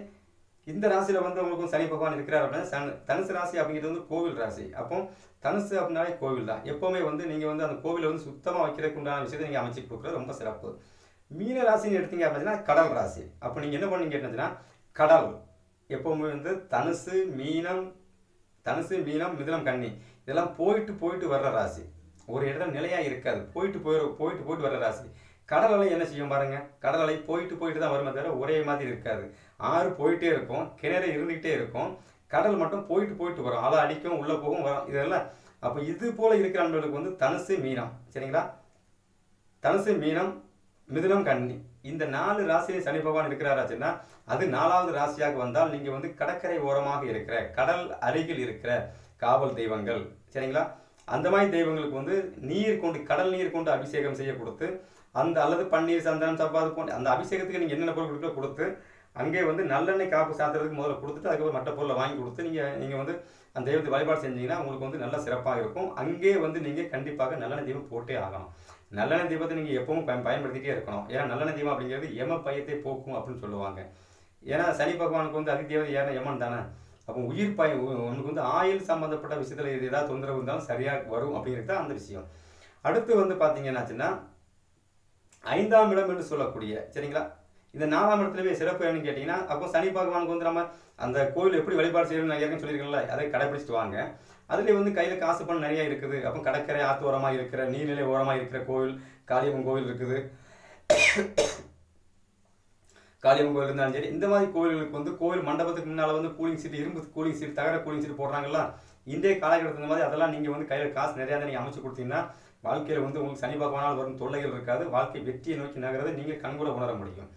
S1: இந்த ராசியில் வந்து உங்களுக்கும் சனி பகவான் இருக்கிறார் அப்படின்னா சன் தனுசு ராசி அப்படிங்கிறது வந்து கோவில் ராசி. அப்போ தனுசு அப்படின்னாலே கோவில் தான். எப்போவுமே வந்து நீங்கள் வந்து அந்த கோவிலை வந்து சுத்தமாக வைக்கிறதுக்கு உண்டான விஷயத்தை நீங்கள் அமைச்சு கொடுக்குறது ரொம்ப சிறப்பு. மீன ராசின்னு எடுத்தீங்க அப்படின்னா கடல் ராசி. அப்போ நீங்கள் என்ன பண்ணீங்க கேட்டீங்கன்னா கடல். எப்போவுமே வந்து தனுசு மீனம் தனுசு மீனம் மிதுனம் கன்னி. இதெல்லாம் போயிட்டு போயிட்டு வர்ற ராசி. ஒரு இடத்துல நிலையாக இருக்காது. போயிட்டு போயிரு போயிட்டு போயிட்டு வர்ற ராசி. கடல் அலை என்ன செய்யும் பாருங்க. கடல் அலை போயிட்டு போயிட்டு தான் வருமே தவிர ஒரே மாதிரி இருக்காது. ஆறு போயிட்டே இருக்கும். கிணறு இருந்துகிட்டே இருக்கும். கடல் மட்டும் போயிட்டு போயிட்டு வரும். அலை அடிக்கும் உள்ளே போகும் வரும். இதெல்லாம் அப்போ இது போல் இருக்கிற நண்பர்களுக்கு வந்து தனுசு மீனம். சரிங்களா? தனுசு மீனம் மிதுனம் கன்னி. இந்த நாலு ராசியில சனி பகவான் இருக்கிறாராச்சுன்னா அது நாலாவது ராசியாக வந்தால் நீங்கள் வந்து கடற்கரை ஓரமாக இருக்கிற கடல் அருகில் இருக்கிற காவல் தெய்வங்கள். சரிங்களா? அந்த மாதிரி தெய்வங்களுக்கு வந்து நீர் கொண்டு கடல் நீர் கொண்டு அபிஷேகம் செய்ய கொடுத்து அந்த அல்லது பன்னீர் சந்தனம் சப்பாது போன்ற அந்த அபிஷேகத்துக்கு நீங்கள் என்னென்ன பொருள் கொடுக்கல கொடுத்து அங்கே வந்து நல்லெண்ணெய் காப்பு சாத்துறதுக்கு முதல்ல கொடுத்துட்டு அதுக்கப்புறம் மற்ற பொருளை வாங்கி கொடுத்து நீங்கள் நீங்கள் வந்து அந்த தெய்வத்தை வழிபாடு செஞ்சீங்கன்னா உங்களுக்கு வந்து நல்லா சிறப்பாக இருக்கும். அங்கே வந்து நீங்கள் கண்டிப்பாக நல்லெண்ணெய் தெய்வம் போட்டே ஆகணும். நல்லெண்ணெய் தீபத்தை நீங்கள் எப்பவும் பயன்படுத்திகிட்டே இருக்கணும். ஏன்னா நல்லெண்ணெய் தீபம் அப்படிங்கிறது எம பயத்தை போக்கும் அப்படின்னு சொல்லுவாங்க. ஏன்னா சனி பகவானுக்கு வந்து அதுக்கு தேவை ஏன்னா எமன் தானே. அப்போ உயிர் பய உனக்கு வந்து ஆயில் சம்மந்தப்பட்ட விஷயத்தில் இது ஏதாவது தொந்தரவு இருந்தாலும் சரியாக வரும் அப்படிங்கிறது தான் அந்த விஷயம். அடுத்து வந்து பார்த்தீங்கன்னாச்சுன்னா ஐந்தாம் இடம் என்று சொல்லக்கூடிய சரிங்களா? இந்த நாலாம் இடத்துலவே சிறப்பு என்னன்னு கேட்டிங்கன்னா அப்போ சனி பகவானுக்கு வந்து நம்ம அந்த கோயில் எப்படி வழிபாடு செய்யணும்னு நான் ஏற்கனவே சொல்லியிருக்கேன்ல அதை கடைபிடிச்சிட்டு வாங்க. அதுலேயே வந்து கையில் காசு பணம் நிறைய இருக்குது. அப்போ கடற்கரை ஆற்று ஓரமாக இருக்கிற நீர்நிலை ஓரமாக இருக்கிற கோவில் காளியம்மன் கோவில் இருக்குது. காளியம்மன் கோவில் இருந்தாலும் சரி இந்த மாதிரி கோவில்களுக்கு வந்து கோவில் மண்டபத்துக்கு முன்னால் வந்து கூலிங் சீட் இரும்பு கூலிங் சீட் தகர கூலிங் சீட் போடுறாங்கல்ல இன்றைய காலகட்டத்தில் மாதிரி அதெல்லாம் நீங்கள் வந்து கையில் காசு நிறையா நீங்கள் அமைச்சு கொடுத்தீங்கன்னா வாழ்க்கையில் வந்து உங்களுக்கு சனி பகவானால் வரும் தொல்லைகள் இருக்காது. வாழ்க்கை வெற்றியை நோக்கி நகர்றதை நீங்கள் கண்கூட உணர முடியும்.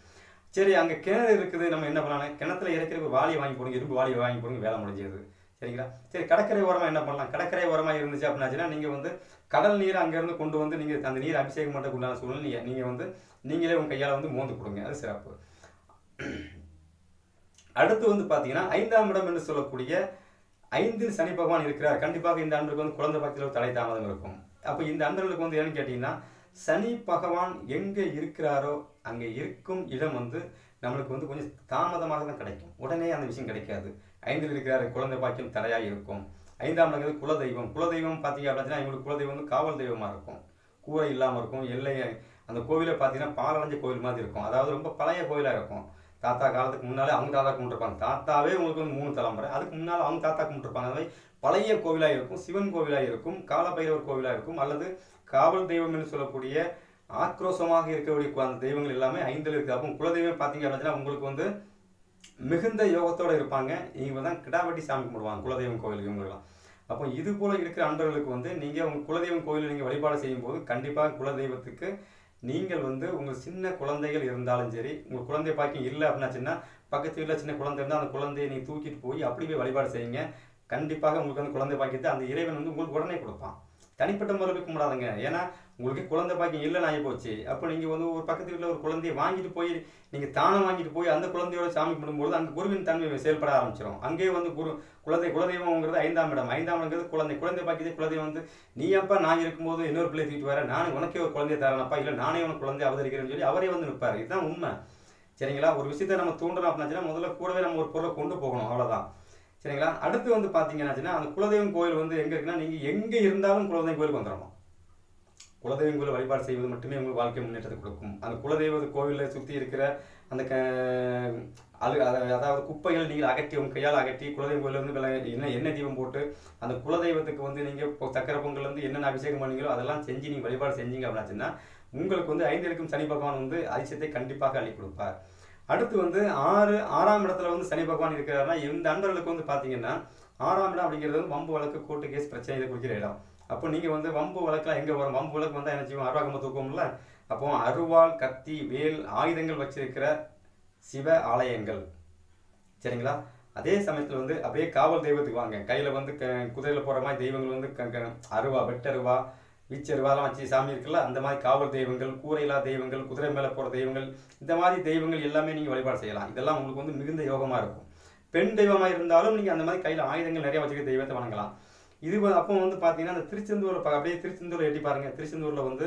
S1: சரி அங்கே கிணறு இருக்குது. நம்ம என்ன பண்ணலாம் கிணத்துல இறக்கிறப்ப வாளியை வாங்கி போடுங்க இரும்பு வாளியை வாங்கி போடுங்க வேலை முடிஞ்சது. சரிங்களா? சரி கடற்கரை ஓரமாக என்ன பண்ணலாம்? கடற்கரை ஓரமாக இருந்துச்சு அப்படின்னாச்சுன்னா நீங்கள் வந்து கடல் நீரை அங்கேருந்து கொண்டு வந்து நீங்கள் அந்த நீர் அபிஷேகம் பண்ணுறதுக்குள்ளான சூழ்நிலை நீங்கள் வந்து நீங்களே உங்கள் கையால் வந்து மோந்து கொடுங்க. அது சிறப்பு. அடுத்து வந்து பார்த்தீங்கன்னா ஐந்தாம் இடம் என்று சொல்லக்கூடிய ஐந்தில் சனி பகவான் இருக்கிறார். கண்டிப்பாக இந்த ஆண்டுக்கு வந்து குழந்தை பக்கத்தில் தடை தாமதம் இருக்கும். அப்போ இந்த ஆண்டுகளுக்கு வந்து என்னன்னு கேட்டிங்கன்னா சனி பகவான் எங்கே இருக்கிறாரோ அங்கே இருக்கும் இடம் வந்து நம்மளுக்கு வந்து கொஞ்சம் தாமதமாக தான் கிடைக்கும். உடனே அந்த விஷயம் கிடைக்காது. ஐந்தில் இருக்கிறார் குழந்தை பாக்கியம் தடையாக இருக்கும். ஐந்தாம் இடங்கிறது குலதெய்வம். குலதெய்வம் பார்த்தீங்க அப்படின்னா இவங்களுக்கு குலதெய்வம் வந்து காவல் தெய்வமாக இருக்கும். கூரை இல்லாமல் இருக்கும். எல்லை அந்த கோவிலை பார்த்தீங்கன்னா பாலடைஞ்ச கோவில் மாதிரி இருக்கும். அதாவது ரொம்ப பழைய கோவிலாக இருக்கும். தாத்தா காலத்துக்கு முன்னாலே அவங்க தாத்தா கும்பிட்டுருப்பாங்க. தாத்தாவே உங்களுக்கு வந்து மூணு தலைமுறை. அதுக்கு முன்னால் அவங்க தாத்தா கும்பிட்டுருப்பாங்க. அது மாதிரி பழைய கோவிலாக இருக்கும் சிவன் கோவிலாக இருக்கும் காலபைரவர் கோவிலாக இருக்கும் அல்லது காவல் தெய்வம் என்று சொல்லக்கூடிய ஆக்ரோஷமாக இருக்கக்கூடிய அந்த தெய்வங்கள் எல்லாமே ஐந்தில் இருக்குது அப்போ குலதெய்வம் பார்த்தீங்க அப்படின்னா உங்களுக்கு வந்து மிகுந்த யோகத்தோடு இருப்பாங்க. இவங்க தான் கிடாவட்டி சாமி கும்பிடுவாங்க குலதெய்வம் கோவிலுக்கு இவங்கெல்லாம் அப்போ இது போல் இருக்கிற அன்பர்களுக்கு வந்து நீங்கள் உங்கள் குலதெய்வம் கோயிலில் நீங்கள் வழிபாடு செய்யும்போது கண்டிப்பாக குலதெய்வத்துக்கு நீங்கள் வந்து உங்கள் சின்ன குழந்தைகள் இருந்தாலும் சரி உங்கள் குழந்தை பாக்கியம் இல்லை அப்படின்னாச்சுன்னா பக்கத்து வீட்டில் சின்ன குழந்தை இருந்தால் அந்த குழந்தையை நீங்கள் தூக்கிட்டு போய் அப்படி போய் வழிபாடு செய்யுங்க. கண்டிப்பாக உங்களுக்கு வந்து குழந்தை பாக்கியத்தை அந்த இறைவன் வந்து உங்களுக்கு உடனே கொடுப்பான். தனிப்பட்ட முறையில் கும்பிடாதுங்க. ஏன்னா உங்களுக்கு குழந்தை பாக்கியம் இல்லைன்னு ஆகி போச்சு. அப்போ நீங்கள் வந்து ஒரு பக்கத்து வீட்டில் ஒரு குழந்தைய வாங்கிட்டு போய் நீங்கள் தானம் வாங்கிட்டு போய் அந்த குழந்தையோட சாமி கும்பிடும்போது அந்த குருவின் தன்மை செயல்பட ஆரம்பிச்சிடும் அங்கேயே வந்து குரு குழந்தை குலதெய்வம்ங்கிறது ஐந்தாம் இடம். ஐந்தாம் இடங்கிறது குழந்தை. குழந்தை பாக்கியத்தை குலதெய்வம் வந்து நீ அப்பா நான் இருக்கும்போது இன்னொரு பிள்ளை தூக்கிட்டு வர. நான் உனக்கே ஒரு குழந்தைய தரேனப்பா இல்லை நானே உனக்கு குழந்தை அவதரிக்கிறேன்னு சொல்லி அவரே வந்து நிற்பார் இதுதான் உண்மை. சரிங்களா? ஒரு விஷயத்தை நம்ம தூண்டணும் அப்படின்னாச்சுன்னா முதல்ல கூடவே நம்ம ஒரு பொருளை கொண்டு போகணும். அவ்வளோதான் சரிங்களா? அடுத்து வந்து பார்த்தீங்கன்னாச்சுன்னா அந்த குலதெய்வம் கோயில் வந்து எங்கே இருக்குன்னா நீங்கள் எங்கே இருந்தாலும் குலதெய்வம் கோயிலுக்கு வந்துடணும் குலதெய்வங்களை வழிபாடு செய்வது மட்டுமே உங்களுக்கு வாழ்க்கை முன்னேற்றத்தை கொடுக்கும். அந்த குலதெய்வ கோவிலில் சுற்றி இருக்கிற அந்த க அது அதாவது குப்பைகள் நீங்கள் அகற்றி உங்கள் கையால் அகற்றி குலதெய்வ கோயிலில் வந்து என்ன எண்ணெய் தீபம் போட்டு அந்த குலதெய்வத்துக்கு வந்து நீங்கள் இப்போ சக்கரை பொங்கல் வந்து என்னென்ன அபிஷேகம் பண்ணீங்களோ அதெல்லாம் செஞ்சு நீங்கள் வழிபாடு செஞ்சீங்க அப்படின்னாச்சுன்னா உங்களுக்கு வந்து ஐந்து இருக்கும் சனி பகவான் வந்து அதிசயத்தை கண்டிப்பாக அள்ளி கொடுப்பார். அடுத்து வந்து ஆறு ஆறாம் இடத்துல வந்து சனி பகவான் இருக்கிறாருன்னா இந்த அன்பர்களுக்கு வந்து பார்த்தீங்கன்னா ஆறாம் இடம் அப்படிங்கிறது வந்து வம்பு வழக்கு கோர்ட்டு கேஸ் பிரச்சனை குறிக்கிற இடம். அப்போ நீங்கள் வந்து வம்பு வழக்கெல்லாம் எங்கே வரும் வம்பு வழக்கு வந்தால் என்ன செய்வோம்? அருவாகம தூக்குவோம்ல? அப்போ அருவாள் கத்தி வேல் ஆயுதங்கள் வச்சிருக்கிற சிவ ஆலயங்கள். சரிங்களா? அதே சமயத்தில் வந்து அப்படியே காவல் தெய்வத்துக்கு வாங்க. கையில் வந்து க குதிரையில் போகிற மாதிரி தெய்வங்கள் வந்து அருவா வெட்டருவா வீச்சருவாலாம் வச்சு சாமி இருக்குல்ல அந்த மாதிரி காவல் தெய்வங்கள் கூரையில்லா தெய்வங்கள் குதிரை மேலே போகிற தெய்வங்கள் இந்த மாதிரி தெய்வங்கள் எல்லாமே நீங்கள் வழிபாடு செய்யலாம். இதெல்லாம் உங்களுக்கு வந்து மிகுந்த யோகமாக இருக்கும். பெண் தெய்வமாக இருந்தாலும் நீங்கள் அந்த மாதிரி கையில் ஆயுதங்கள் நிறைய வச்சுக்க தெய்வத்தை வணங்கலாம். இது அப்போ வந்து பார்த்தீங்கன்னா அந்த திருச்செந்தூரில் அப்படியே திருச்செந்தூர் எட்டி பாருங்கள் திருச்செந்தூரில் வந்து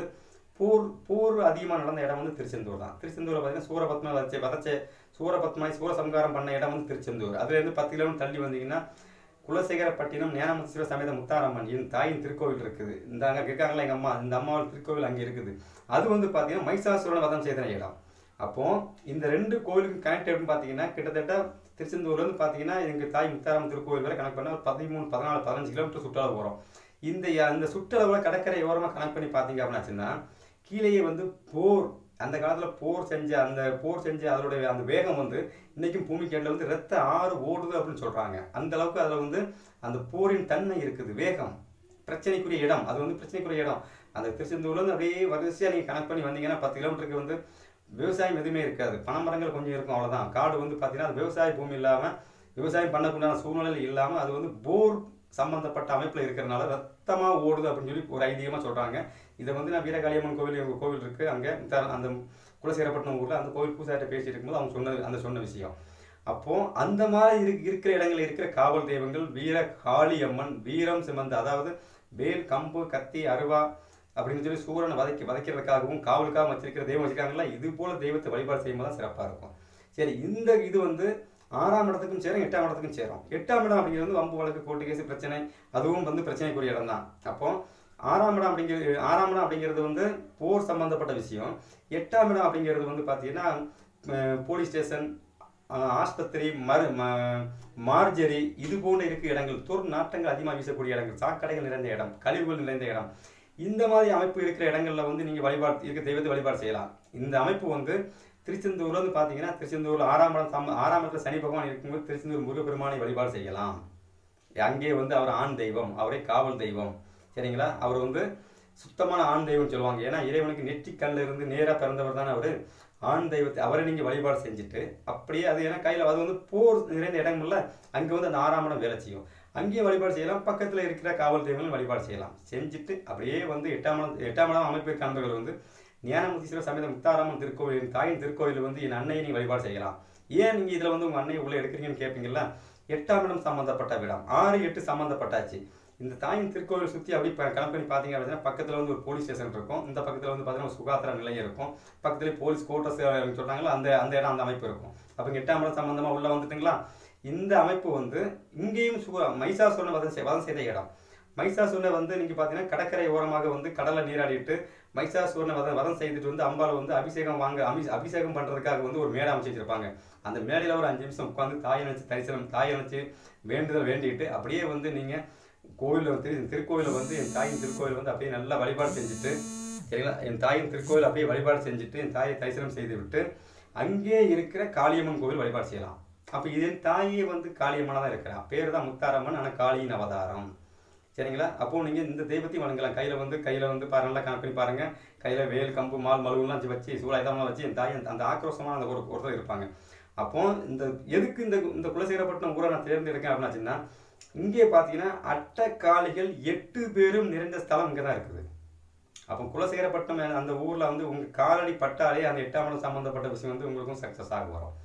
S1: போர் போர் அதிகமாக நடந்த இடம் வந்து திருச்செந்தூர் தான். திருச்செந்தூரில் பார்த்தீங்கன்னா சூரபத்மா வச்சு வதச்சே சூரபத்மாய் சூரசம்காரம் பண்ண இடம் வந்து திருச்செந்தூர். அதுலேருந்து பத்து கிலோமீட்டர் தள்ளி வந்தீங்கன்னா குலசேகரப்பட்டினம் ஞானமுத்த சிவ சமேத முத்தாரம்மன் என் தாயின் திருக்கோவில் இருக்குது. இந்த அங்கே இருக்காங்களா எங்கள் அம்மா இந்த அம்மாவோட திருக்கோவில் அங்கே இருக்குது. அது வந்து பார்த்தீங்கன்னா மைசாசுரனை வதம் செய்த இடம். அப்போது இந்த ரெண்டு கோவிலுக்கு கனெக்ட் எப்படின்னு பார்த்தீங்கன்னா கிட்டத்தட்ட திருச்செந்தூர்லேருந்து பார்த்தீங்கன்னா எங்கள் தாய் முத்தாரம் திருக்கோவில் வரை கணக்கு பண்ணால் ஒரு பதிமூணு பதினாலு பதினஞ்சு கிலோமீட்டர் சுற்றளவு வரும் இந்த அந்த சுற்றளவில் கடற்கரை ஓரமாக கனெக்ட் பண்ணி பார்த்தீங்க அப்படின்னாச்சுன்னா கீழேயே வந்து போர் அந்த காலத்தில் போர் செஞ்ச அந்த போர் செஞ்ச அதனுடைய அந்த வேகம் வந்து இன்றைக்கும் பூமிக்கேட்டில் வந்து ரத்த ஆறு ஓடுது அப்படின்னு சொல்கிறாங்க அந்த அளவுக்கு அதில் வந்து அந்த போரின் தன்மை இருக்குது வேகம். பிரச்சனைக்குரிய இடம் அது வந்து பிரச்சனைக்குரிய இடம். அந்த திருச்செந்தூர்லேருந்து அப்படியே வரிசையாக நீங்கள் கனெக்ட் பண்ணி வந்தீங்கன்னா பத்து கிலோமீட்டருக்கு வந்து விவசாயம் எதுவுமே இருக்காது. பனைமரங்கள் கொஞ்சம் இருக்கும் அவ்வளோதான் காடு வந்து பார்த்தீங்கன்னா அது விவசாய பூமி இல்லாமல் விவசாயம் பண்ணக்கூடிய சூழ்நிலையில் இல்லாமல் அது வந்து போர் சம்மந்தப்பட்ட அமைப்பில் இருக்கிறனால ரத்தமாக ஓடுது அப்படின்னு சொல்லி ஒரு ஐதீகமாக சொல்கிறாங்க இதை வந்து நான் வீரகாளியம்மன் கோவில் எங்கள் கோவில் இருக்குது அங்கே அந்த குலசேரப்பட்டினம் ஊரில் அந்த கோவில் பூசாரிட்ட பேசிட்டு இருக்கும்போது அவங்க சொன்னது அந்த சொன்ன விஷயம். அப்போது அந்த மாதிரி இரு இருக்கிற இடங்களில் இருக்கிற காவல் தெய்வங்கள் வீர காளியம்மன் வீரம் சிமந்த அதாவது வேல் கம்பு கத்தி அருவா அப்படின்னு சொல்லி சூரனை வதைக்க வதைக்கிறதுக்காகவும் காவலுக்காக வச்சிருக்கிற தெய்வம் வச்சிருக்காங்களா இது போல தெய்வத்தை வழிபாடு செய்யும்போது தான் சிறப்பாக இருக்கும். சரி இந்த இது வந்து ஆறாம் இடத்துக்கும் சேரும் எட்டாம் இடத்துக்கும் சேரும். எட்டாம் இடம் அப்படிங்கிறது வந்து வம்பு வழக்கு கோர்ட்டு கேஸ் பிரச்சனை அதுவும் வந்து பிரச்சனைக்குரிய இடம் தான். அப்போ ஆறாம் இடம் அப்படிங்கிறது ஆறாம் இடம் அப்படிங்கிறது வந்து போர் சம்பந்தப்பட்ட விஷயம். எட்டாம் இடம் அப்படிங்கிறது வந்து பார்த்தீங்கன்னா போலீஸ் ஸ்டேஷன் ஆஸ்பத்திரி மரு ம- மார்ஜரி இது போன்ற இருக்க இடங்கள். தொர் நாட்டங்கள் அதிகமாக வீசக்கூடிய இடங்கள். சாக்கடைகள் நிறைந்த இடம் கழிவுகள் நிறைந்த இடம். இந்த மாதிரி அமைப்பு இருக்கிற இடங்களில் வந்து நீங்கள் வழிபாடு இருக்க தெய்வத்தை வழிபாடு செய்யலாம். இந்த அமைப்பு வந்து திருச்செந்தூர்ல வந்து பார்த்தீங்கன்னா திருச்செந்தூரில் ஆறாம் இடம் சம்ம ஆறாம் இடத்துல சனி பகவான் இருக்கும்போது திருச்செந்தூர் முருகப்பெருமானை வழிபாடு செய்யலாம். அங்கே வந்து அவர் ஆண் தெய்வம் அவரே காவல் தெய்வம். சரிங்களா? அவர் வந்து சுத்தமான ஆண் தெய்வம் சொல்லுவாங்க. ஏன்னா இறைவனுக்கு நெற்றிக்கல்ல இருந்து நேராக பிறந்தவர் தானே அவர். ஆண் தெய்வத்தை அவரை நீங்கள் வழிபாடு செஞ்சுட்டு அப்படியே அது ஏன்னா கையில் அது வந்து போர் நிறைந்த இடங்கள்ல அங்கே வந்து அந்த ஆறாம் இடம் வேலை செய்யும். அங்கேயே வழிபாடு செய்யலாம். பக்கத்தில் இருக்கிற காவல் தெய்வங்களும் வழிபாடு செய்யலாம். செஞ்சுட்டு அப்படியே வந்து எட்டாம் எட்டாம் இடம் அமைப்பு காண்பர்கள் வந்து ஞானமுத்தீஸ்வரர் சமேத முத்தாராமன் திருக்கோவில் தாயின் திருக்கோயில் வந்து என் அன்னையை நீ வழிபாடு செய்யலாம். ஏன் நீங்கள் இதில் வந்து உங்கள் அன்னையை உள்ள எடுக்கிறீங்கன்னு கேட்பீங்களா எட்டாம் இடம் சம்மந்தப்பட்ட விடம். ஆறு எட்டு சம்மந்தப்பட்டாச்சு இந்த தாயின் திருக்கோவில் சுற்றி அப்படி இப்போ கணக்கு பண்ணி பார்த்தீங்க அப்படின்னா பக்கத்தில் வந்து ஒரு போலீஸ் ஸ்டேஷன் இருக்கும். இந்த பக்கத்தில் வந்து பார்த்தீங்கன்னா சுகாதார நிலையம் இருக்கும். பக்கத்துலேயே போலீஸ் கோட்டர்ஸ் சொல்கிறாங்களா அந்த அந்த இடம் அந்த அமைப்பு இருக்கும். அப்போ எட்டாம் இடம் சம்மந்தமாக உள்ளே வந்துட்டுங்களா? இந்த அமைப்பு வந்து இங்கேயும் சுக மைசாசுரனை வதம் செய் வதம் செய்த இடம். மைசாசுரனை வந்து நீங்கள் பார்த்தீங்கன்னா கடற்கரை ஓரமாக வந்து கடலை நீராடிட்டு மைசாசுரனை வதம் வதம் செய்துட்டு வந்து அம்பாள் வந்து அபிஷேகம் வாங்க அபி அபிஷேகம் பண்ணுறதுக்காக வந்து ஒரு மேடை அமைச்சு வச்சிருப்பாங்க. அந்த மேடையில் ஒரு அஞ்சு நிமிஷம் உட்காந்து தாயை நினச்சி தரிசனம் தாயை நினச்சி வேண்டுதல் வேண்டிட்டு அப்படியே வந்து நீங்கள் கோவிலில் திரு திருக்கோவிலில் வந்து என் தாயின் திருக்கோவில் வந்து அப்படியே நல்லா வழிபாடு செஞ்சுட்டு சரிங்களா? என் தாயின் திருக்கோவில் அப்படியே வழிபாடு செஞ்சுட்டு என் தாயை தரிசனம் செய்து விட்டு அங்கே இருக்கிற காளியம்மன் கோவில் வழிபாடு செய்யலாம். அப்போ இதன் தாயே வந்து காளியம்மனாக தான் இருக்கிறா பேர் தான் முத்தாரம்மன் ஆனால் காளியின் அவதாரம். சரிங்களா? அப்போது நீங்கள் இந்த தெய்வத்தையும் வணங்கலாம் கையில் வந்து கையில் வந்து பாருங்களா நல்லா கணக்கு கையில் வேல் கம்பு மால் மழுவெல்லாம் வச்சு சூழாயுதம்லாம் வச்சு என் தாய் அந்த ஆக்ரோஷமான அந்த ஒரு ஒருத்தர் இருப்பாங்க. அப்போ இந்த எதுக்கு இந்த இந்த குலசேகரப்பட்டினம் ஊரை நான் தேர்ந்தெடுக்கேன் அப்படின்னாச்சுன்னா இங்கே பார்த்தீங்கன்னா அட்டக்காளிகள் எட்டு பேரும் நிறைந்த ஸ்தலம் இங்கே தான் இருக்குது. அப்போ குலசேகரப்பட்டினம் அந்த ஊரில் வந்து உங்கள் காலடி பட்டாலே அந்த எட்டாம் சம்மந்தப்பட்ட விஷயம் வந்து உங்களுக்கும் சக்ஸஸ் ஆக வரும்.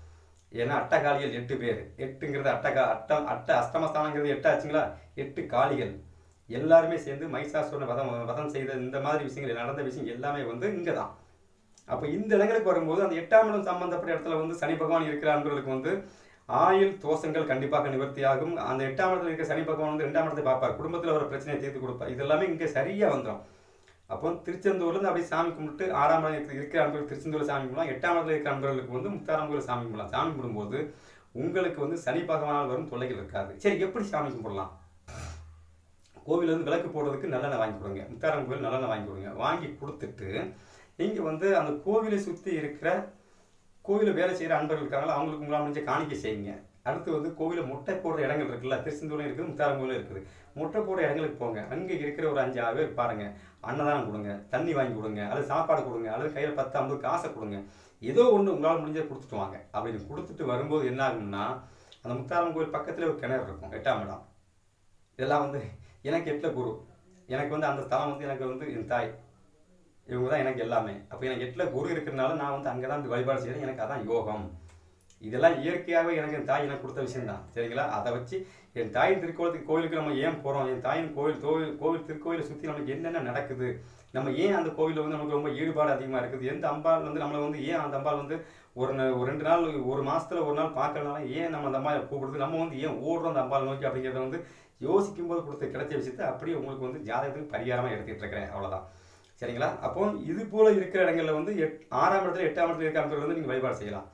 S1: ஏன்னா அட்டகாளிகள் எட்டு பேர். எட்டுங்கிறது அட்டகா அட்டம் அட்ட அஷ்டமஸ்தானங்கிறது எட்டு ஆச்சுங்களா? எட்டு காளிகள். எல்லாருமே சேர்ந்து மைசாசுரனை வதம் வதம் செய்த இந்த மாதிரி விஷயங்கள் நடந்த விஷயம் எல்லாமே வந்து இங்கே தான் அப்போ இந்த இடங்களுக்கு வரும்போது அந்த எட்டாம் இடம் சம்பந்தப்பட்ட இடத்துல வந்து சனி பகவான் இருக்கிற வந்து ஆயுள் தோஷங்கள் கண்டிப்பாக நிவர்த்தியாகும். அந்த எட்டாம் இடத்துல இருக்கிற சனி பகவான் வந்து ரெண்டாம் இடத்தை பார்ப்பார். குடும்பத்தில் ஒரு பிரச்சனையை தீர்த்து கொடுப்பார். இதெல்லாமே இங்கே சரியாக வந்துடும் அப்போ திருச்செந்தூர்லேருந்து அப்படியே சாமி கும்பிட்டு ஆறாம் இடத்துல இருக்கிற அன்பர்கள் திருச்செந்தூரில் சாமி கும்பிடலாம். எட்டாம் இடத்துல இருக்கிற அன்பர்களுக்கு வந்து முத்தாராம் கோயில் சாமி கும்பிடலாம். சாமி கும்பிடும்போது உங்களுக்கு வந்து சனி பகவானால் வரும் தொல்லைகள் இருக்காது. சரி எப்படி சாமி கும்பிடலாம்? கோவிலில் வந்து விளக்கு போடுறதுக்கு நல்லெண்ணெய் வாங்கி கொடுங்க. முத்தாரம் கோவில் நல்லெண்ணெய் வாங்கி கொடுங்க. வாங்கி கொடுத்துட்டு நீங்கள் வந்து அந்த கோவிலை சுற்றி இருக்கிற கோவிலில் வேலை செய்கிற அன்பர்கள் இருக்காங்களா அவங்களுக்கு உங்களால் முடிஞ்ச காணிக்கை செய்யுங்க. அடுத்து வந்து கோவிலில் முட்டை போடுற இடங்கள் இருக்குல்ல திருச்செந்தூரிலும் இருக்குது முத்தாரம் கோயிலும் இருக்குது. முட்டை போடுற இடங்களுக்கு போங்க. அங்கே இருக்கிற ஒரு அஞ்சு ஆறு பேர் பாருங்க. அன்னதானம் கொடுங்க தண்ணி வாங்கி கொடுங்க அல்லது சாப்பாடு கொடுங்க அல்லது கையில் பத்து ஐம்பது காசை கொடுங்க. ஏதோ ஒன்று உங்களால் முடிஞ்சால் கொடுத்துட்டு வாங்க. அப்படி கொடுத்துட்டு வரும்போது என்ன ஆகும்னா அந்த முத்தாரம் கோயில் பக்கத்தில் ஒரு கிணறு இருக்கும் எட்டாம் இடம். இதெல்லாம் வந்து எனக்கு எட்டில் குரு. எனக்கு வந்து அந்த ஸ்தலம் வந்து எனக்கு வந்து என் தாய். இவங்க தான் எனக்கு எல்லாமே. அப்போ எனக்கு எட்டில் குரு இருக்கிறனால நான் வந்து அங்கே தான் வழிபாடு செய்கிறேன் எனக்கு அதான் யோகம். இதெல்லாம் இயற்கையாகவே எனக்கு என் தாய் எனக்கு கொடுத்த விஷயம்தான். சரிங்களா? அதை வச்சு என் தாயின் திருக்கோலத்துக்கு கோவிலுக்கு நம்ம ஏன் போகிறோம் என் தாயின் கோவில் கோவில் கோவில் திருக்கோவிலை சுற்றி நமக்கு என்னென்ன நடக்குது? நம்ம ஏன் அந்த கோவிலில் வந்து நமக்கு ரொம்ப ஈடுபாடு அதிகமாக இருக்குது? எந்த அம்பாள் வந்து நம்மளை வந்து ஏன் அந்த அம்பாள் வந்து ஒரு ஒரு ரெண்டு நாள் ஒரு மாதத்தில் ஒரு நாள் பார்க்கறதுனால ஏன் நம்ம அந்த அம்பாவை கூப்பிடுது நம்ம வந்து ஏன் ஓடுறோம் அந்த அம்பாள் நோக்கி அப்படிங்கிறத வந்து யோசிக்கும் போது கொடுத்த கிடைச்ச விஷயத்தை அப்படியே உங்களுக்கு வந்து ஜாதகத்துக்கு பரிகாரமாக எடுத்துகிட்டு இருக்கிறேன். அவ்வளவுதான். சரிங்களா? அப்போ இது போல் இருக்கிற இடங்களில் வந்து எட் ஆறாம் இடத்துல எட்டாம் இடத்துல இருக்க அன்பர்கள் வந்து நீங்கள் வழிபாடு செய்யலாம்.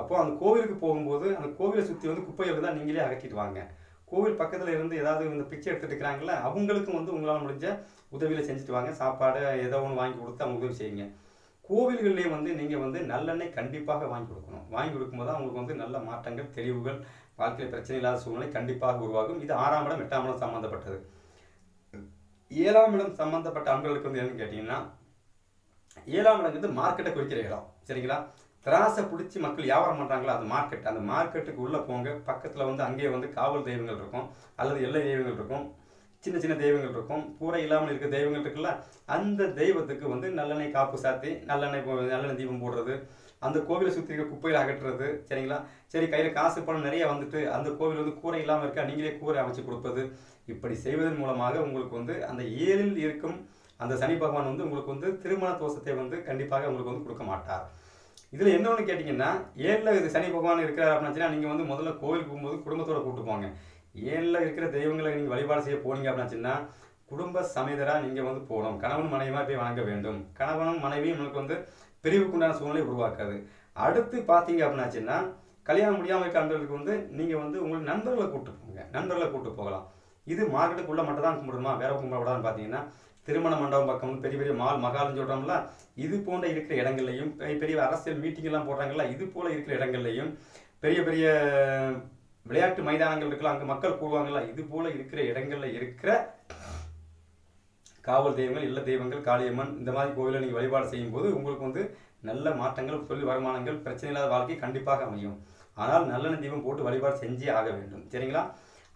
S1: அப்போது அந்த கோவிலுக்கு போகும்போது அந்த கோவிலை சுற்றி வந்து குப்பையை தான் நீங்களே அகற்றிட்டு வாங்க. கோவில் பக்கத்தில் இருந்து ஏதாவது இந்த பிச்சை எடுத்துட்டு இருக்கிறாங்களே அவங்களுக்கும் வந்து உங்களால் முடிஞ்ச உதவியில் செஞ்சுட்டு வாங்க. சாப்பாடு ஏதோ ஒன்று வாங்கி கொடுத்து அவங்க உதவி செய்யுங்க. கோவில்கள்லேயே வந்து நீங்கள் வந்து நல்லெண்ணெய் கண்டிப்பாக வாங்கி கொடுக்கணும். வாங்கி கொடுக்கும்போது தான் உங்களுக்கு வந்து நல்ல மாற்றங்கள் தெளிவுகள் வாழ்க்கையில் பிரச்சனை இல்லாத சூழ்நிலை கண்டிப்பாக உருவாகும். இது ஆறாம் இடம் எட்டாம் இடம் சம்மந்தப்பட்டது ஏழாம் இடம் சம்மந்தப்பட்ட ஆண்களுக்கு வந்து என்னன்னு கேட்டிங்கன்னா ஏழாம் இடம் வந்து மார்க்கெட்டை குறிக்கிற இடம். சரிங்களா? திராசை பிடிச்சி மக்கள் வியாபாரம் பண்ணுறாங்களோ அது மார்க்கெட் அந்த மார்க்கெட்டுக்கு உள்ளே போங்க. பக்கத்தில் வந்து அங்கேயே வந்து காவல் தெய்வங்கள் இருக்கும். அல்லது எல்லை தெய்வங்கள் இருக்கும். சின்ன சின்ன தெய்வங்கள் இருக்கும். கூரை இல்லாமல் இருக்க தெய்வங்கள் இருக்குல்ல? அந்த தெய்வத்துக்கு வந்து நல்லெண்ணெய் காப்பு சாத்தி நல்லெண்ணெய் நல்லெண்ணெய் தீபம் போடுறது. அந்த கோவிலை சுற்றி இருக்க குப்பையில் அகற்றுறது. சரிங்களா? சரி கையில் காசு பணம் நிறைய வந்துட்டு அந்த கோவில் வந்து கூரை இல்லாமல் இருக்கா? நீங்களே கூரை அமைச்சு கொடுப்பது. இப்படி செய்வதன் மூலமாக உங்களுக்கு வந்து அந்த ஏழில் இருக்கும் அந்த சனி பகவான் வந்து உங்களுக்கு வந்து திருமண தோஷத்தை வந்து கண்டிப்பாக உங்களுக்கு வந்து கொடுக்க மாட்டார். இதில் என்ன ஒன்று கேட்டிங்கன்னா ஏழில் இது சனி பகவான் இருக்கிறார் அப்படின்னா நீங்கள் வந்து முதல்ல கோவிலுக்கு போகும்போது குடும்பத்தோட கூப்பிட்டு போங்க. ஏழில் இருக்கிற தெய்வங்களை நீங்கள் வழிபாடு செய்ய போனீங்க அப்படின்னா குடும்ப சமேதராக நீங்கள் வந்து போகணும். கணவன் மனைவியாக போய் வணங்க வேண்டும். கணவனும் மனைவியும் உங்களுக்கு வந்து பிரிவுக்குண்டான சூழ்நிலை உருவாக்காது. அடுத்து பார்த்தீங்க அப்படின்னாச்சுன்னா கல்யாணம் முடியாமல் இருக்க அன்பர்களுக்கு வந்து நீங்கள் வந்து உங்களுக்கு நண்பர்களை கூப்பிட்டு போங்க. நண்பர்களை கூப்பிட்டு போகலாம். இது மார்க்கெட்டுக்குள்ளே மட்டும் தான் கும்பிடணுமா? வேற கும்பிடக்கூடாதுன்னு பார்த்தீங்கன்னா திருமண மண்டபம் பக்கம் பெரிய பெரிய மால் மகால்னு சொல்கிறோம்ல இது போன்ற இருக்கிற இடங்கள்லையும் பெரிய பெரிய அரசியல் மீட்டிங் எல்லாம் போடுறாங்கல்ல இது போல் இருக்கிற இடங்கள்லையும் பெரிய பெரிய விளையாட்டு மைதானங்கள் இருக்கலாம் அங்கே மக்கள் கூடுவாங்கல்ல இது போல் இருக்கிற இடங்களில் இருக்கிற காவல் தெய்வங்கள் இல்ல தெய்வங்கள் காளியம்மன் இந்த மாதிரி கோவிலை நீங்கள் வழிபாடு செய்யும்போது உங்களுக்கு வந்து நல்ல மாற்றங்கள் தொழில் வருமானங்கள் பிரச்சனை இல்லாத வாழ்க்கை கண்டிப்பாக அமையும். ஆனால் நல்லெண்ணெய் தீபம் போட்டு வழிபாடு செஞ்சே ஆக வேண்டும். சரிங்களா?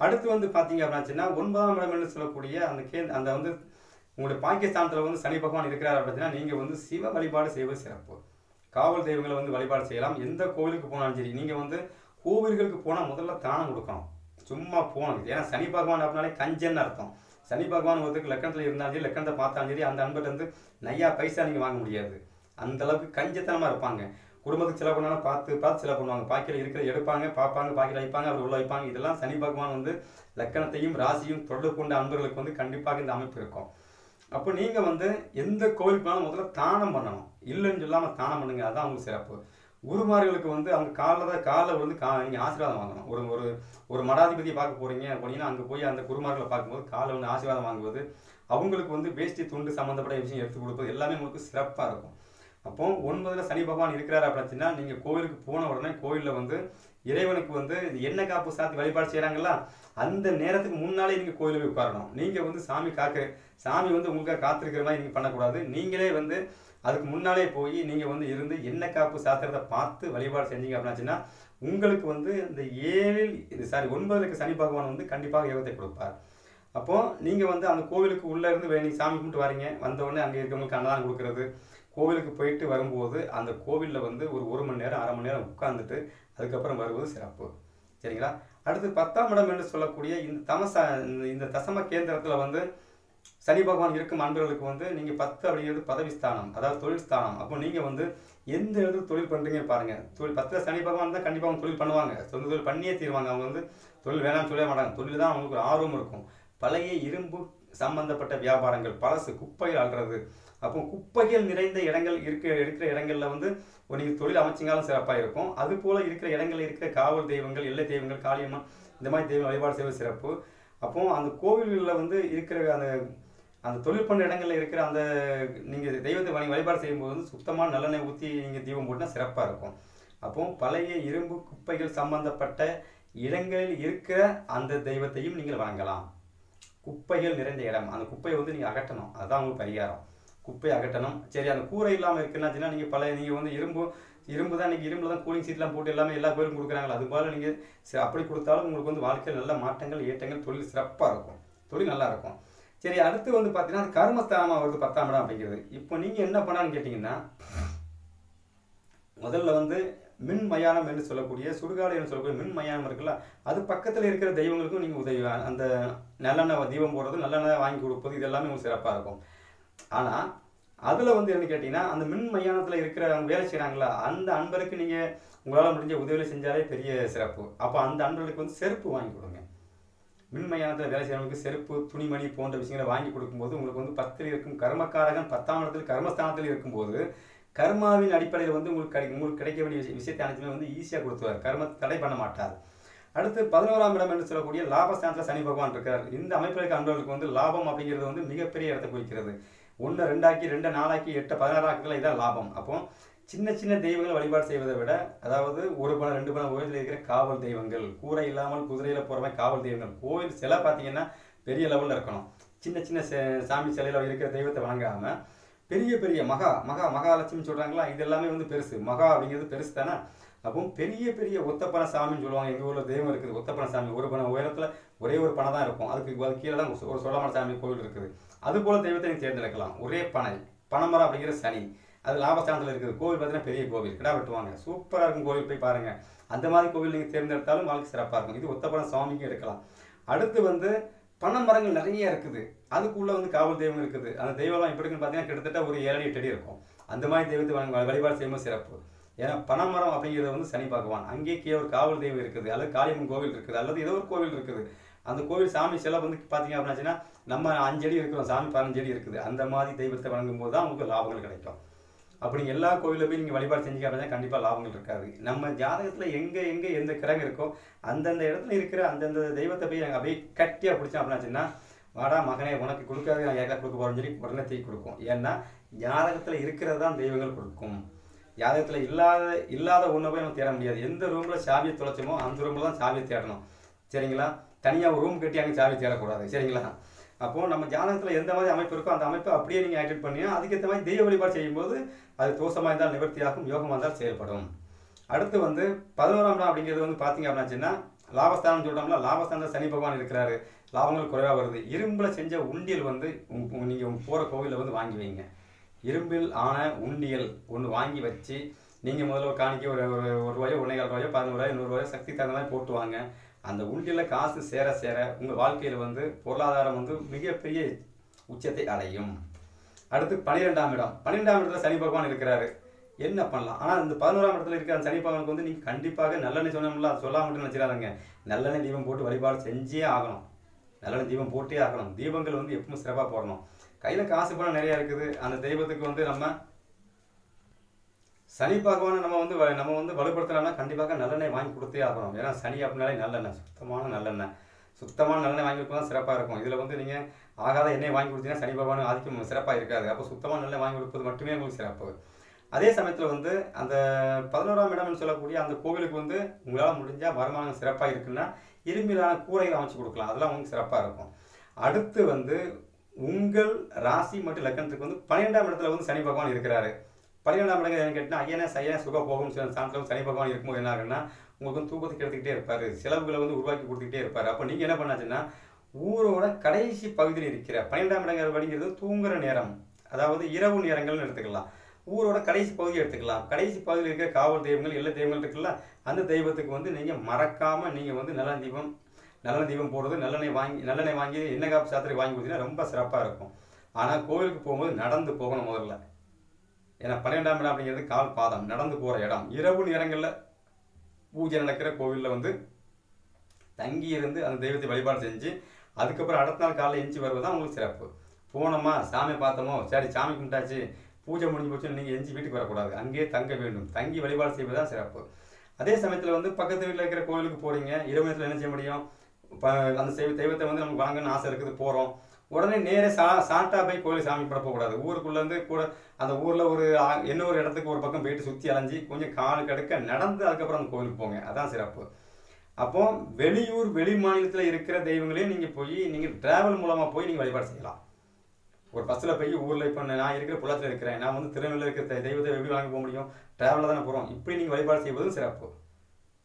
S1: அடுத்து வந்து பார்த்தீங்க அப்படின்னா ஒன்பதாம் இடம் என்று சொல்லக்கூடிய அந்த கே அந்த வந்து உங்களுடைய பாகிஸ்தானத்தில் வந்து சனி பகவான் இருக்கிறார் அப்படின்னா நீங்கள் வந்து சிவ வழிபாடு செய்வது சிறப்பு. காவல் தெய்வங்களை வந்து வழிபாடு செய்யலாம். எந்த கோவிலுக்கு போனாலும் சரி நீங்கள் வந்து கோவில்களுக்கு போனால் முதல்ல தானம் கொடுக்கணும். சும்மா போகணும். ஏன்னா சனி பகவான் அப்படின்னாலே கஞ்சன்னு அர்த்தம். சனி பகவான் ஒருத்தருக்கு லக்கணத்தில் இருந்தாலும் சரி லக்கணத்தை பார்த்தாலும் சரி அந்த அன்பர்கிட்ட வந்து நையா பைசா நீங்கள் வாங்க முடியாது. அந்த அளவுக்கு கஞ்சத்தனமாக இருப்பாங்க. குடும்பத்துக்கு செலவு பண்ணாலும் பார்த்து பார்த்து செலவு பண்ணுவாங்க. பாக்கியில் இருக்கிற எடுப்பாங்க பார்ப்பாங்க பாக்கியில் வைப்பாங்க அவர் உள்ள வைப்பாங்க. இதெல்லாம் சனி பகவான் வந்து லக்கணத்தையும் ராசியும் தொடர்பு கொண்ட அன்பர்களுக்கு வந்து கண்டிப்பாக இந்த அமைப்பு இருக்கும். அப்போ நீங்கள் வந்து எந்த கோவிலுக்கு போனாலும் முதல்ல தானம் பண்ணணும். இல்லைன்னு சொல்லாமல் தானம் பண்ணுங்க. அதான் உங்களுக்கு சிறப்பு. குருமார்களுக்கு வந்து அவங்க காலில் காலில் வந்து கா நீங்கள் ஆசீர்வாதம் வாங்கணும். ஒரு ஒரு ஒரு மடாதிபதியை பார்க்க போகிறீங்க போனீங்கன்னா அங்கே போய் அந்த குருமார்களை பார்க்கும்போது காலில் வந்து ஆசீர்வாதம் வாங்குவது அவங்களுக்கு வந்து வேஷ்டி துண்டு சம்மந்தப்பட்ட விஷயம் எடுத்து கொடுப்பது எல்லாமே உங்களுக்கு சிறப்பாக இருக்கும். அப்போ ஒன்பதுல சனி பகவான் இருக்கிறார் அப்படின்னா நீங்கள் கோவிலுக்கு போன உடனே கோவிலில் வந்து இறைவனுக்கு வந்து என்ன எண்ணெய் காப்பு சாத்தி வழிபாடு செய்கிறாங்களா அந்த நேரத்துக்கு முன்னாலே நீங்கள் கோயிலுக்கு போய் உட்காரணும். நீங்கள் வந்து சாமி காக்க சாமி வந்து உங்களுக்காக காத்திருக்கிற மாதிரி நீங்கள் பண்ணக்கூடாது. நீங்களே வந்து அதுக்கு முன்னாலே போய் நீங்கள் வந்து இருந்து என்ன காப்பு சாத்திரத்தை பார்த்து வழிபாடு செஞ்சீங்க அப்படின்னாச்சுன்னா உங்களுக்கு வந்து இந்த ஏழில் இது சாரி ஒன்பதுக்கு சனி பகவான் வந்து கண்டிப்பாக யோகத்தை கொடுப்பார். அப்போது நீங்கள் வந்து அந்த கோவிலுக்கு உள்ளே இருந்து வே- சாமி கும்பிட்டு வரீங்க. வந்தவுடனே அங்கே இருக்கவங்களுக்கு அன்னதானம் கொடுக்கறது. கோவிலுக்கு போயிட்டு வரும்போது அந்த கோவிலில் வந்து ஒரு ஒரு மணி நேரம் அரை மணி நேரம் உட்காந்துட்டு அதுக்கப்புறம் வருவது சிறப்பு. சரிங்களா? அடுத்து பத்தாம் இடம் என்று சொல்லக்கூடிய இந்த தமச இந்த- இந்த தசம கேந்திரத்தில் வந்து சனி பகவான் இருக்கும் அன்பர்களுக்கு வந்து நீங்கள் பத்து அப்படிங்கிறது பதவி ஸ்தானம் அதாவது தொழில் ஸ்தானம். அப்போ நீங்கள் வந்து எந்த இடத்துல தொழில் பண்ணுறீங்க பாருங்கள் தொழில் பத்தில் சனி பகவான் தான் கண்டிப்பாக அவங்க தொழில் பண்ணுவாங்க. சொந்த தொழில் பண்ணியே தீருவாங்க. அவங்க வந்து தொழில் வேணாம்னு சொல்லவே மாட்டாங்க. தொழில் தான் அவங்களுக்கு ஒரு ஆர்வம் இருக்கும். பழைய இரும்பு சம்பந்தப்பட்ட வியாபாரங்கள் பழசு குப்பைகள் அல்றது அப்போ குப்பைகள் நிறைந்த இடங்கள் இருக்க இருக்கிற இடங்களில் வந்து நீங்கள் தொழில் அமைச்சிங்காலும் சிறப்பாக இருக்கும். அது போல் இருக்கிற இடங்களில் இருக்கிற காவல் தெய்வங்கள் எல்லை தெய்வங்கள் காளியம்மன் இந்த மாதிரி தெய்வம் வழிபாடு செய்வது சிறப்பு. அப்போ அந்த கோவில்களில் வந்து இருக்கிற அந்த அந்த தொழில் பண்ண இடங்களில் இருக்கிற அந்த நீங்கள் தெய்வத்தை வழி வழிபாடு செய்யும்போது வந்து சுத்தமான நல்லெண்ணெய் ஊற்றி நீங்கள் தீபம் போட்டால் சிறப்பாக இருக்கும். அப்போ பழைய இரும்பு குப்பைகள் சம்பந்தப்பட்ட இடங்களில் இருக்கிற அந்த தெய்வத்தையும் நீங்கள் வணங்கலாம். குப்பைகள் நிறைந்த இடம். அந்த குப்பையை வந்து நீங்கள் அகற்றணும். அதுதான் உங்களுக்கு பரிகாரம். குப்பையை அகட்டணும். சரி அந்த கூரை இல்லாமல் இருக்குன்னாச்சுன்னா நீங்கள் பழைய நீங்கள் வந்து இரும்பு இரும்பு தான் நீங்கள் இரும்புல தான் கூலிங் சீட்லாம் போட்டு எல்லாமே எல்லா கோயிலும் கொடுக்குறாங்களா அது போல் நீங்கள் சரி அப்படி கொடுத்தாலும் உங்களுக்கு வந்து வாழ்க்கையில் நல்ல மாற்றங்கள் ஏற்றங்கள் தொழில் சிறப்பாக இருக்கும். தொழில் நல்லா இருக்கும். சரி அடுத்து வந்து பார்த்தீங்கன்னா அது கர்மஸ்தானமாக வருது பத்தாம் இடம் அப்படிங்கிறது. இப்போ நீங்கள் என்ன பண்ணான்னு கேட்டிங்கன்னா முதல்ல வந்து மின் மயானம் என்று சொல்லக்கூடிய சுடுகாடு என்று சொல்லக்கூடிய மின் மயானம் இருக்குல்ல அது பக்கத்தில் இருக்கிற தெய்வங்களுக்கும் நீங்கள் உதவி அந்த நல்லெண்ணெய் தீபம் போடுறது நல்லெண்ணெய் வாங்கி கொடுப்பது இது எல்லாமே உங்களுக்கு சிறப்பாக இருக்கும். ஆனால் அதில் வந்து என்னன்னு கேட்டிங்கன்னா அந்த மின் மையானத்தில் இருக்கிற அவங்க வேலை செய்கிறாங்களா அந்த அன்பருக்கு நீங்கள் உங்களால் முடிஞ்ச உதவியில் செஞ்சாலே பெரிய சிறப்பு. அப்போ அந்த அன்பர்களுக்கு வந்து செருப்பு வாங்கி கொடுங்க. மின் மையானத்தில் வேலை செய்கிறவங்களுக்கு செருப்பு துணிமணி போன்ற விஷயங்களை வாங்கி கொடுக்கும்போது உங்களுக்கு வந்து பத்தில் இருக்கும் கர்மக்காரகன் பத்தாம் இடத்தில் கர்மஸ்தானத்தில் இருக்கும்போது கர்மாவின் அடிப்படையில் வந்து உங்களுக்கு கிடை உங்களுக்கு கிடைக்க வேண்டிய விஷய- விஷயத்தை அனைத்துமே வந்து ஈஸியாக கொடுத்துருவார். கர்மத்தை தடை பண்ண மாட்டார். அடுத்து பதினோராம் இடம் என்று சொல்லக்கூடிய லாபஸ்தானத்தில் சனி பகவான் இருக்கார். இந்த அமைப்பில் இருக்க அன்பர்களுக்கு வந்து லாபம் அப்படிங்கிறது வந்து மிகப்பெரிய இடத்தை குறிக்கிறது. ஒன்று ரெண்டாக்கி ரெண்டு நாளாக்கி எட்டு பதினாறாக்கில் இதான் லாபம். அப்போ சின்ன சின்ன தெய்வங்களை வழிபாடு செய்வதை விட அதாவது ஒரு பணம் ரெண்டு பணம் கோயிலில் இருக்கிற காவல் தெய்வங்கள் கூரை இல்லாமல் குதிரையில் போகிற காவல் தெய்வங்கள். கோயில் சிலை பார்த்தீங்கன்னா பெரிய லெவலில் இருக்கணும். சின்ன சின்ன சே- சாமி சிலையில் இருக்கிற தெய்வத்தை வணங்காமல் பெரிய பெரிய மகா மகா மகாலட்சுமி சொல்கிறாங்களா இது எல்லாமே வந்து பெருசு. மகா அப்படிங்கிறது பெருசு தானே? அப்போ பெரிய பெரிய ஒத்தப்பன சாமின்னு சொல்லுவாங்க. எங்கள் ஊரில் தெய்வம் இருக்குது. ஒத்தப்பன சாமி. ஒரு பணம் உயரத்தில் ஒரே ஒரு பணம் தான் இருக்கும். அதுக்கு அது கீழே தான் ஒரு சோழமன சாமி கோவில் இருக்குது. அது போல் தெய்வத்தை நீங்கள் தேர்ந்தெடுக்கலாம். ஒரே பனை பனைமரம் அப்படிங்கிற சனி. அது லாபஸ்தானத்தில் இருக்குது. கோவில் பார்த்தீங்கன்னா பெரிய கோவில். கிடா வெட்டுவாங்க சூப்பராக இருக்கும் கோவில் போய் பாருங்கள் அந்த மாதிரி கோவில் நீங்கள் தேர்ந்தெடுத்தாலும் வாழ்க்கை சிறப்பாக இருக்கும். இது ஒத்தப்படம் சாமிக்கும் எடுக்கலாம். அடுத்து வந்து பனை மரங்கள் நிறைய இருக்குது. அதுக்குள்ளே வந்து காவல் தெய்வம் இருக்குது. அந்த தெய்வம்லாம் எப்படி இருக்குன்னு பார்த்தீங்கன்னா கிட்டத்தட்ட ஒரு ஏழு எட்டு அடி இருக்கும். அந்த மாதிரி தெய்வத்தை வழிபாடு செய்யும்போது சிறப்பு. ஏன்னா பனைமரம் அப்படிங்கிறது வந்து சனி பகவான். அங்கேயே கீழே ஒரு காவல் தெய்வம் இருக்குது. அல்லது காளியம்மன் கோவில் இருக்குது. அல்லது ஏதோ ஒரு கோவில் இருக்குது. அந்த கோவில் சாமி சிலை வந்து பார்த்தீங்க அப்படின்னாச்சுன்னா நம்ம அஞ்சு அடி இருக்கிறோம் சாமி பதினஞ்சு அடி இருக்குது. அந்த மாதிரி தெய்வத்தை வணங்கும் போது தான் உங்களுக்கு லாபங்கள் கிடைக்கும். அப்படி எல்லா கோவிலில் போய் நீங்கள் வழிபாடு செஞ்சீங்க அப்படின்னா கண்டிப்பாக லாபங்கள் இருக்காது. நம்ம ஜாதகத்தில் எங்கே எங்கே எந்த கிரகம் இருக்கோ அந்தந்த இடத்துல இருக்கிற அந்தந்த தெய்வத்தை போய் நாங்கள் அப்படியே கட்டியாக பிடிச்சோம் அப்படின்னாச்சுன்னா வாடா மகனே உனக்கு கொடுக்காது நான் யாருக்கா கொடுக்க போகிறோம்னு சொல்லி உடனே தூக்கி கொடுக்கும். ஏன்னா ஜாதகத்தில் இருக்கிறது தான் தெய்வங்கள் கொடுக்கும். ஜாதகத்தில் இல்லாத இல்லாத ஒன்றை போய் நம்ம தேட முடியாது. எந்த ரூமில் சாவியை தொலைச்சோமோ அந்த ரூமில் தான் சாவியை தேடணும். சரிங்களா? தனியாக ஒரு ரூம் கட்டி அங்கே சாமி தேடக்கூடாது. சரிங்களா? அப்போ நம்ம ஜாதகத்தில் எந்த மாதிரி அமைப்பு இருக்கோ அந்த அமைப்பை அப்படியே நீங்கள் ஆக்டிவேட் பண்ணினா அதுக்கேற்ற மாதிரி தெய்வ வழிபாடு செய்யும்போது அது தோஷமாக இருந்தால் நிவர்த்தியாகும் யோகமாக இருந்தால் செயல்படும். அடுத்து வந்து பதினோராம் இடம் அப்படிங்கிறது வந்து பார்த்தீங்க அப்படின்னாச்சுன்னா லாபஸ்தானம் சொல்கிறோம்ல லாபஸ்தானத்தில் சனி பகவான் இருக்கிறாரு. லாபங்கள் குறைவாக வருது. இரும்பில் செஞ்ச உண்டியல் வந்து நீங்கள் போகிற கோவிலில் வந்து வாங்கி வைங்க. இரும்பில் ஆன உண்டியல் ஒன்று வாங்கி வச்சு நீங்கள் முதல்ல ஒரு காணிக்க ஒரு ஒரு ஒரு ரூபாயோ ஒன்றே ரூபாயோ பதினோரு ரூபாயோ நூறுரூவாயோ சக்தி தகுந்த மாதிரி போட்டு வாங்க. அந்த உண்டியில் காசு சேர சேர உங்கள் வாழ்க்கையில் வந்து பொருளாதாரம் வந்து மிகப்பெரிய உச்சத்தை அடையும். அடுத்து பன்னிரெண்டாம் இடம். பன்னிரெண்டாம் இடத்துல சனி பகவான் இருக்கிறாரு. என்ன பண்ணலாம்? ஆனால் இந்த பதினோராம் இடத்துல இருக்கிற அந்த சனி பகவானுக்கு வந்து நீங்கள் கண்டிப்பாக நல்லெண்ணெய் சொன்னோம்ல அது சொல்லாம மட்டும் நினச்சிடாதங்க. நல்லெண்ணெய் தீபம் போட்டு வழிபாடு செஞ்சே ஆகணும். நல்லெண்ணெய் தீபம் போட்டே ஆகணும். தீபங்கள் வந்து எப்பவும் சிறப்பாக போடணும். கையில் காசு பணம் நிறையா இருக்குது. அந்த தெய்வத்துக்கு வந்து நம்ம சனி பகவானை நம்ம வந்து வ- நம்ம வந்து வலுப்படுத்தலாம்னா கண்டிப்பாக நல்லெண்ணெய் வாங்கி கொடுத்தே ஆகணும். ஏன்னா சனி அப்படின்னாலே நல்லெண்ணெய் சுத்தமான நல்லெண்ணெய். சுத்தமான நல்லெண்ணெய் வாங்கி கொடுத்தா சிறப்பாக இருக்கும். இதில் வந்து நீங்கள் ஆகாத எண்ணெய் வாங்கி கொடுத்தீங்கன்னா சனி பகவான் ஆதிக்கம் சிறப்பாக இருக்காது. அப்போ சுத்தமான நல்லெண்ணெய் வாங்கி கொடுப்பது மட்டுமே உங்களுக்கு சிறப்பு. அதே சமயத்தில் வந்து அந்த பதினோராம் இடம்னு சொல்லக்கூடிய அந்த கோவிலுக்கு வந்து உங்களால் முடிஞ்சால் வருமானம் சிறப்பாக இருக்குன்னா இரும்பிலான கூரைகள் அமைச்சு கொடுக்கலாம். அதெல்லாம் உங்களுக்கு சிறப்பாக இருக்கும். அடுத்து வந்து உங்கள் ராசி மற்றும் லக்கணத்துக்கு வந்து பன்னிரெண்டாம் இடத்துல வந்து சனி பகவான் இருக்கிறாரு. பதினேழாம் இடம் கேட்டால் ஐயனே சையனே சுக போகும் சாந்திரம் சனி பகவான் இருக்கும்போது என்ன ஆகுன்னா உங்களுக்கு வந்து தூக்கத்துக்கு எடுத்துக்கிட்டே இருப்பார். செலவுகளை வந்து உருவாக்கி கொடுத்துக்கிட்டே இருப்பார். அப்போ நீங்கள் என்ன பண்ணாச்சுன்னா ஊரோட கடைசி பகுதியில் இருக்கிற பன்னிரெண்டாம் இடங்கள் அப்படிங்கிறது தூங்குற நேரம். அதாவது இரவு நேரங்கள்னு எடுத்துக்கலாம். ஊரோட கடைசி பகுதியை எடுத்துக்கலாம். கடைசி பகுதியில் இருக்கிற காவல் தெய்வங்கள் எல்லா தெய்வங்கள் இருக்குல்ல அந்த தெய்வத்துக்கு வந்து நீங்கள் மறக்காமல் நீங்கள் வந்து நல்ல தீபம் நல்ல தீபம் போடுறது நல்லெண்ணெய் வாங்கி நல்லெண்ணெய் வாங்கி எண்ணெய் காப்பு சாத்திரை வாங்கி கொடுத்தீங்கன்னா ரொம்ப சிறப்பாக இருக்கும். ஆனால் கோவிலுக்கு போகும்போது நடந்து போகணும் முதல்ல. ஏன்னா பன்னிரெண்டாம் இடம் அப்படிங்கிறது கால் பாதம் நடந்து போகிற இடம். இரவு நேரங்களில் பூஜை நடக்கிற கோவிலில் வந்து தங்கி இருந்து அந்த தெய்வத்தை வழிபாடு செஞ்சு அதுக்கப்புறம் அடுத்த நாள் காலையில் எஞ்சி வருவது தான் உங்களுக்கு சிறப்பு. போனோமா சாமி பார்த்தோமோ சரி சாமி கும்பிட்டாச்சு பூஜை முடிஞ்சு போச்சு நீங்கள் எஞ்சி வீட்டுக்கு வரக்கூடாது. அங்கேயே தங்க வேண்டும். தங்கி வழிபாடு செய்வது தான் சிறப்பு. அதே சமயத்தில் வந்து பக்கத்து வீட்டில் இருக்கிற கோவிலுக்கு போகிறீங்க இரவு நேரத்தில் என்ன செய்ய முடியும்? இப்போ அந்த தெய்வத்தை வந்து நமக்கு வாங்கன்னு ஆசை இருக்குது போகிறோம் உடனே நேரே சா சாண்டா போய் கோயில் சாமி கும்பிட போகக்கூடாது. ஊருக்குள்ளேருந்து கூட அந்த ஊரில் ஒரு ஆ- என்ன ஒரு இடத்துக்கு ஒரு பக்கம் போயிட்டு சுற்றி அலைஞ்சி கொஞ்சம் கால் கடுக்க நடந்து அதுக்கப்புறம் அந்த கோயிலுக்கு போங்க. அதான் சிறப்பு. அப்போ வெளியூர் வெளி மாநிலத்தில் இருக்கிற தெய்வங்களையும் நீங்கள் போய் நீங்கள் டிராவல் மூலமாக போய் நீங்கள் வழிபாடு செய்யலாம். ஒரு பஸ்ஸில் போய் ஊரில் இப்போ நான் இருக்கிற புலத்தில் இருக்கிறேன். நான் வந்து திருநெல்வேலியில் இருக்கிற தெய்வத்தை எப்படி வாங்க போக முடியும்? டிராவலில் தானே போகிறோம் இப்படி நீங்கள் வழிபாடு செய்வதும் சிறப்பு.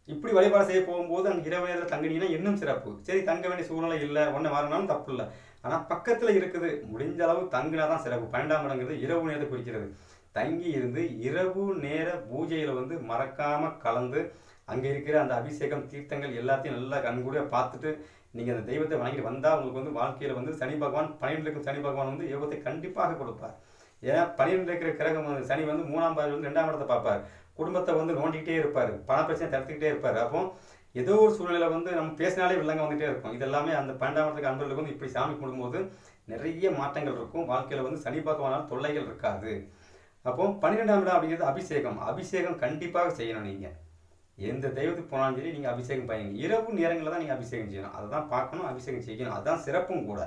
S1: இப்படி வழிபாடு செய்ய போகும்போது அங்கே இரவு நேரத்தில் தங்கினீங்கன்னா இன்னும் சிறப்பு. சரி தங்க வேண்டிய சூழ்நிலை இல்லை. ஒன்று வரணும்னாலும் தப்பு இல்லை. ஆனால் பக்கத்தில் இருக்குது. முடிஞ்ச அளவு தங்கினா தான் சிறப்பு. பன்னெண்டாம் இடங்கிறது இரவு நேரத்தை குறிக்கிறது. தங்கி இருந்து இரவு நேர பூஜையில் வந்து மறக்காமல் கலந்து அங்கே இருக்கிற அந்த அபிஷேகம் தீர்த்தங்கள் எல்லாத்தையும் நல்லா கண்கூட பார்த்துட்டு நீங்கள் அந்த தெய்வத்தை வணங்கிட்டு வந்தால் உங்களுக்கு வந்து வாழ்க்கையில் வந்து சனி பகவான் பன்னிரெண்டு இருக்கும் சனி பகவான் வந்து யோகத்தை கண்டிப்பாக கொடுப்பார். ஏன்னா பன்னிரெண்டு இருக்கிற கிரகம் வந்து சனி வந்து மூணாம் பாதி வந்து ரெண்டாம் இடத்தை பார்ப்பார். குடும்பத்தை வந்து நோண்டிக்கிட்டே இருப்பார். பண பிரச்சனை தடுத்துக்கிட்டே இருப்பார். அப்போ ஏதோ ஒரு சூழ்நிலை வந்து நம்ம பேசினாலே வில்லங்க வந்துகிட்டே இருக்கும். இது எல்லாமே அந்த பன்னெண்டாம் அன்பர்களுக்கு வந்து இப்படி சாமி கும்பிடும்போது நிறைய மாற்றங்கள் இருக்கும். வாழ்க்கையில் வந்து சனி பகவானால் தொல்லைகள் இருக்காது. அப்போ பன்னிரெண்டாம் இடம் அப்படிங்கிறது அபிஷேகம். அபிஷேகம் கண்டிப்பாக செய்யணும் நீங்கள் எந்த தெய்வத்துக்கு போனாலும் சரி நீங்கள் அபிஷேகம் பண்ணுங்க இரவு நேரங்களில் தான் நீங்கள் அபிஷேகம் செய்யணும். அதை தான் பார்க்கணும் அபிஷேகம் செய்யணும். அதுதான் சிறப்பும் கூட.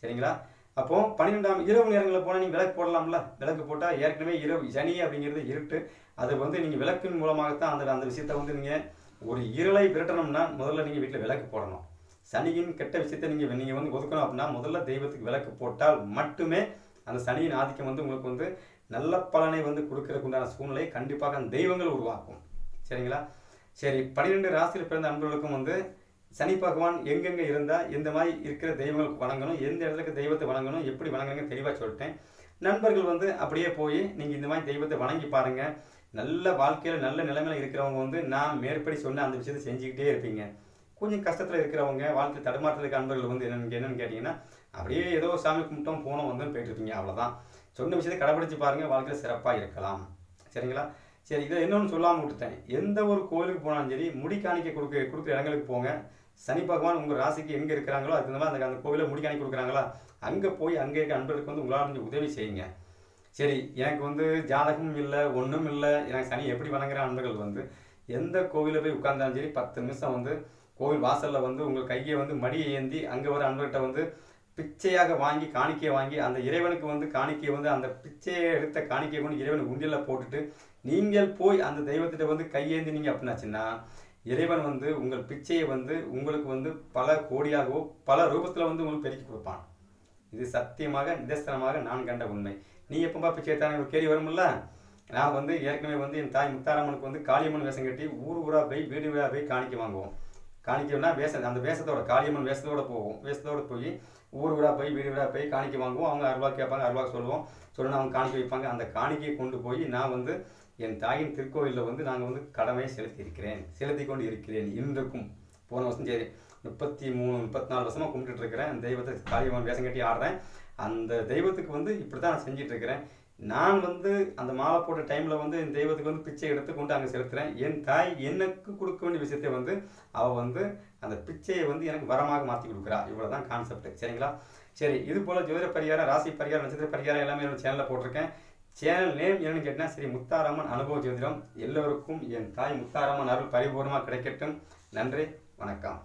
S1: சரிங்களா? அப்போ பன்னிரெண்டாம் இரவு நேரங்களில் போனால் நீங்கள் விளக்கு போடலாம்ல? விளக்கு போட்டால் ஏற்கனவே இரவு சனி அப்படிங்கிறது இருட்டு. அது வந்து நீங்கள் விளக்கின் மூலமாகத்தான் அந்த அந்த விஷயத்தை வந்து நீங்கள் ஒரு இருளை விரட்டணும்னா முதல்ல நீங்கள் வீட்டில் விளக்கு போடணும். சனியின் கெட்ட விஷயத்தை நீங்கள் நீங்கள் வந்து ஒதுக்கணும் அப்படின்னா முதல்ல தெய்வத்துக்கு விளக்கு போட்டால் மட்டுமே அந்த சனியின் ஆதிக்கம் வந்து உங்களுக்கு வந்து நல்ல பலனை வந்து கொடுக்கறதுக்கு உண்டான சூழ்நிலை கண்டிப்பாக அந்த தெய்வங்கள் உருவாக்கும். சரிங்களா? சரி பன்னிரெண்டு ராசியில் பிறந்த அன்பர்களுக்கும் வந்து சனி பகவான் எங்கெங்கே இருந்தால் எந்த மாதிரி இருக்கிற தெய்வங்களுக்கு வணங்கணும் எந்த இடத்துக்கு தெய்வத்தை வணங்கணும் எப்படி வணங்குங்க தெளிவாக சொல்லிட்டேன். நண்பர்கள் வந்து அப்படியே போய் நீங்கள் இந்த மாதிரி தெய்வத்தை வணங்கி பாருங்கள் நல்ல வாழ்க்கையில் நல்ல நிலைமையில் இருக்கிறவங்க வந்து நான் மேற்படி சொன்ன அந்த விஷயத்தை செஞ்சுக்கிட்டே இருப்பீங்க. கொஞ்சம் கஷ்டத்தில் இருக்கிறவங்க வாழ்க்கை தடுமாற்றத்துக்கு அன்பர்கள் வந்து என்னென்னு என்னென்னு கேட்டிங்கன்னா அப்படியே ஏதோ சாமி கும்பிட்டோம் போனோம் வந்து போயிட்டு இருப்பீங்க. அவ்வளோதான் சொன்ன விஷயத்தை கடைப்பிடிச்சு பாருங்கள் வாழ்க்கையில் சிறப்பாக இருக்கலாம். சரிங்களா? சரி இதை இன்னொன்று சொல்லாமல் விட்டுட்டேன். எந்த ஒரு கோயிலுக்கு போனாலும் சரி முடி காணிக்க கொடுக்க கொடுக்குற இடங்களுக்கு போங்க. சனி பகவான் உங்கள் ராசிக்கு எங்கே இருக்கிறாங்களோ அதுக்கு அந்த அந்த கோவிலில் முடி காணிக்க கொடுக்குறாங்களா அங்கே போய் அங்கே இருக்க அன்பர்களுக்கு வந்து உங்களால் கொஞ்சம் உதவி செய்யுங்க. சரி எனக்கு வந்து ஜாதகமும் இல்லை ஒன்றும் இல்லை. எனக்கு சனி எப்படி வணங்குற அன்பர்கள் வந்து எந்த கோவிலில் போய் உட்கார்ந்தாலும் சரி பத்து நிமிஷம் வந்து கோவில் வாசலில் வந்து உங்கள் கையை வந்து மடியை ஏந்தி அங்கே வர அன்பர்கிட்ட வந்து பிச்சையாக வாங்கி காணிக்கையை வாங்கி அந்த இறைவனுக்கு வந்து காணிக்கையை வந்து அந்த பிச்சையை எடுத்த காணிக்கையை கொண்டு இறைவன் உண்டியில் போட்டுட்டு நீங்கள் போய் அந்த தெய்வத்திட்ட வந்து கையேந்தினீங்க அப்படின்னாச்சுன்னா இறைவன் வந்து உங்கள் பிச்சையை வந்து உங்களுக்கு வந்து பல கோடியாகவோ பல ரூபத்தில் வந்து உங்களுக்கு பெருக்கி கொடுப்பான். இது சத்தியமாக நிதர்சனமாக நான் கண்ட உண்மை. நீ எப்பப்பா பிச்சை தானே ஒரு கேள்வி வரும்ல? நான் வந்து ஏற்கனவே வந்து என் தாய் முத்தாரம்மனுக்கு வந்து காளியம்மன் வேஷம் கட்டி ஊர் ஊராக போய் வீடு வீடாக போய் காணிக்க வாங்குவோம். காணிக்கம்னா வேஷம் அந்த வேஷத்தோட காளியம்மன் வேஷத்தோட போவோம். வேஷத்தோட போய் ஊர் வீடா போய் வீடு வீடாக போய் காணிக்க வாங்குவோம். அவங்க அருவா கேட்பாங்க அருவா சொல்லுவோம். சொல்லணும் அவங்க காணிக்க வைப்பாங்க. அந்த காணிக்கையை கொண்டு போய் நான் வந்து என் தாயின் திருக்கோயிலில் வந்து நாங்கள் வந்து கடமையை செலுத்தி இருக்கிறேன் செலுத்தி கொண்டு இருக்கிறேன் இன்றைக்கும். போன வருஷம் சரி முப்பத்தி மூணு முப்பத்தி நாலு வருஷமாக கும்பிட்டுட்டு இருக்கிறேன். தெய்வத்தை காளியம்மன் வேஷம் கட்டி ஆடுறேன். அந்த தெய்வத்துக்கு வந்து இப்படி தான் நான் செஞ்சிட்ருக்கிறேன். நான் வந்து அந்த மாலை போட்ட டைமில் வந்து என் தெய்வத்துக்கு வந்து பிச்சை எடுத்து கொண்டு அங்கே செலுத்துகிறேன் என் தாய் எனக்கு கொடுக்க வேண்டிய விஷயத்தை வந்து அவள் வந்து அந்த பிச்சையை வந்து எனக்கு வரமாக மாற்றி கொடுக்குறா. இவ்வளோ தான் கான்செப்ட் சரிங்களா? சரி இது போல் ஜோதிட பரிகாரம் ராசி பரிகாரம் நட்சத்திர பரிகாரம் எல்லாமே என்னோட சேனலில் போட்டிருக்கேன். சேனல் நேம் என்னன்னு கேட்டால் சரி முத்தாராமன் அனுபவ ஜோதிடம். எல்லோருக்கும் என் தாய் முத்தாராமன் அருள் பரிபூர்ணமாக கிடைக்கட்டும். நன்றி வணக்கம்.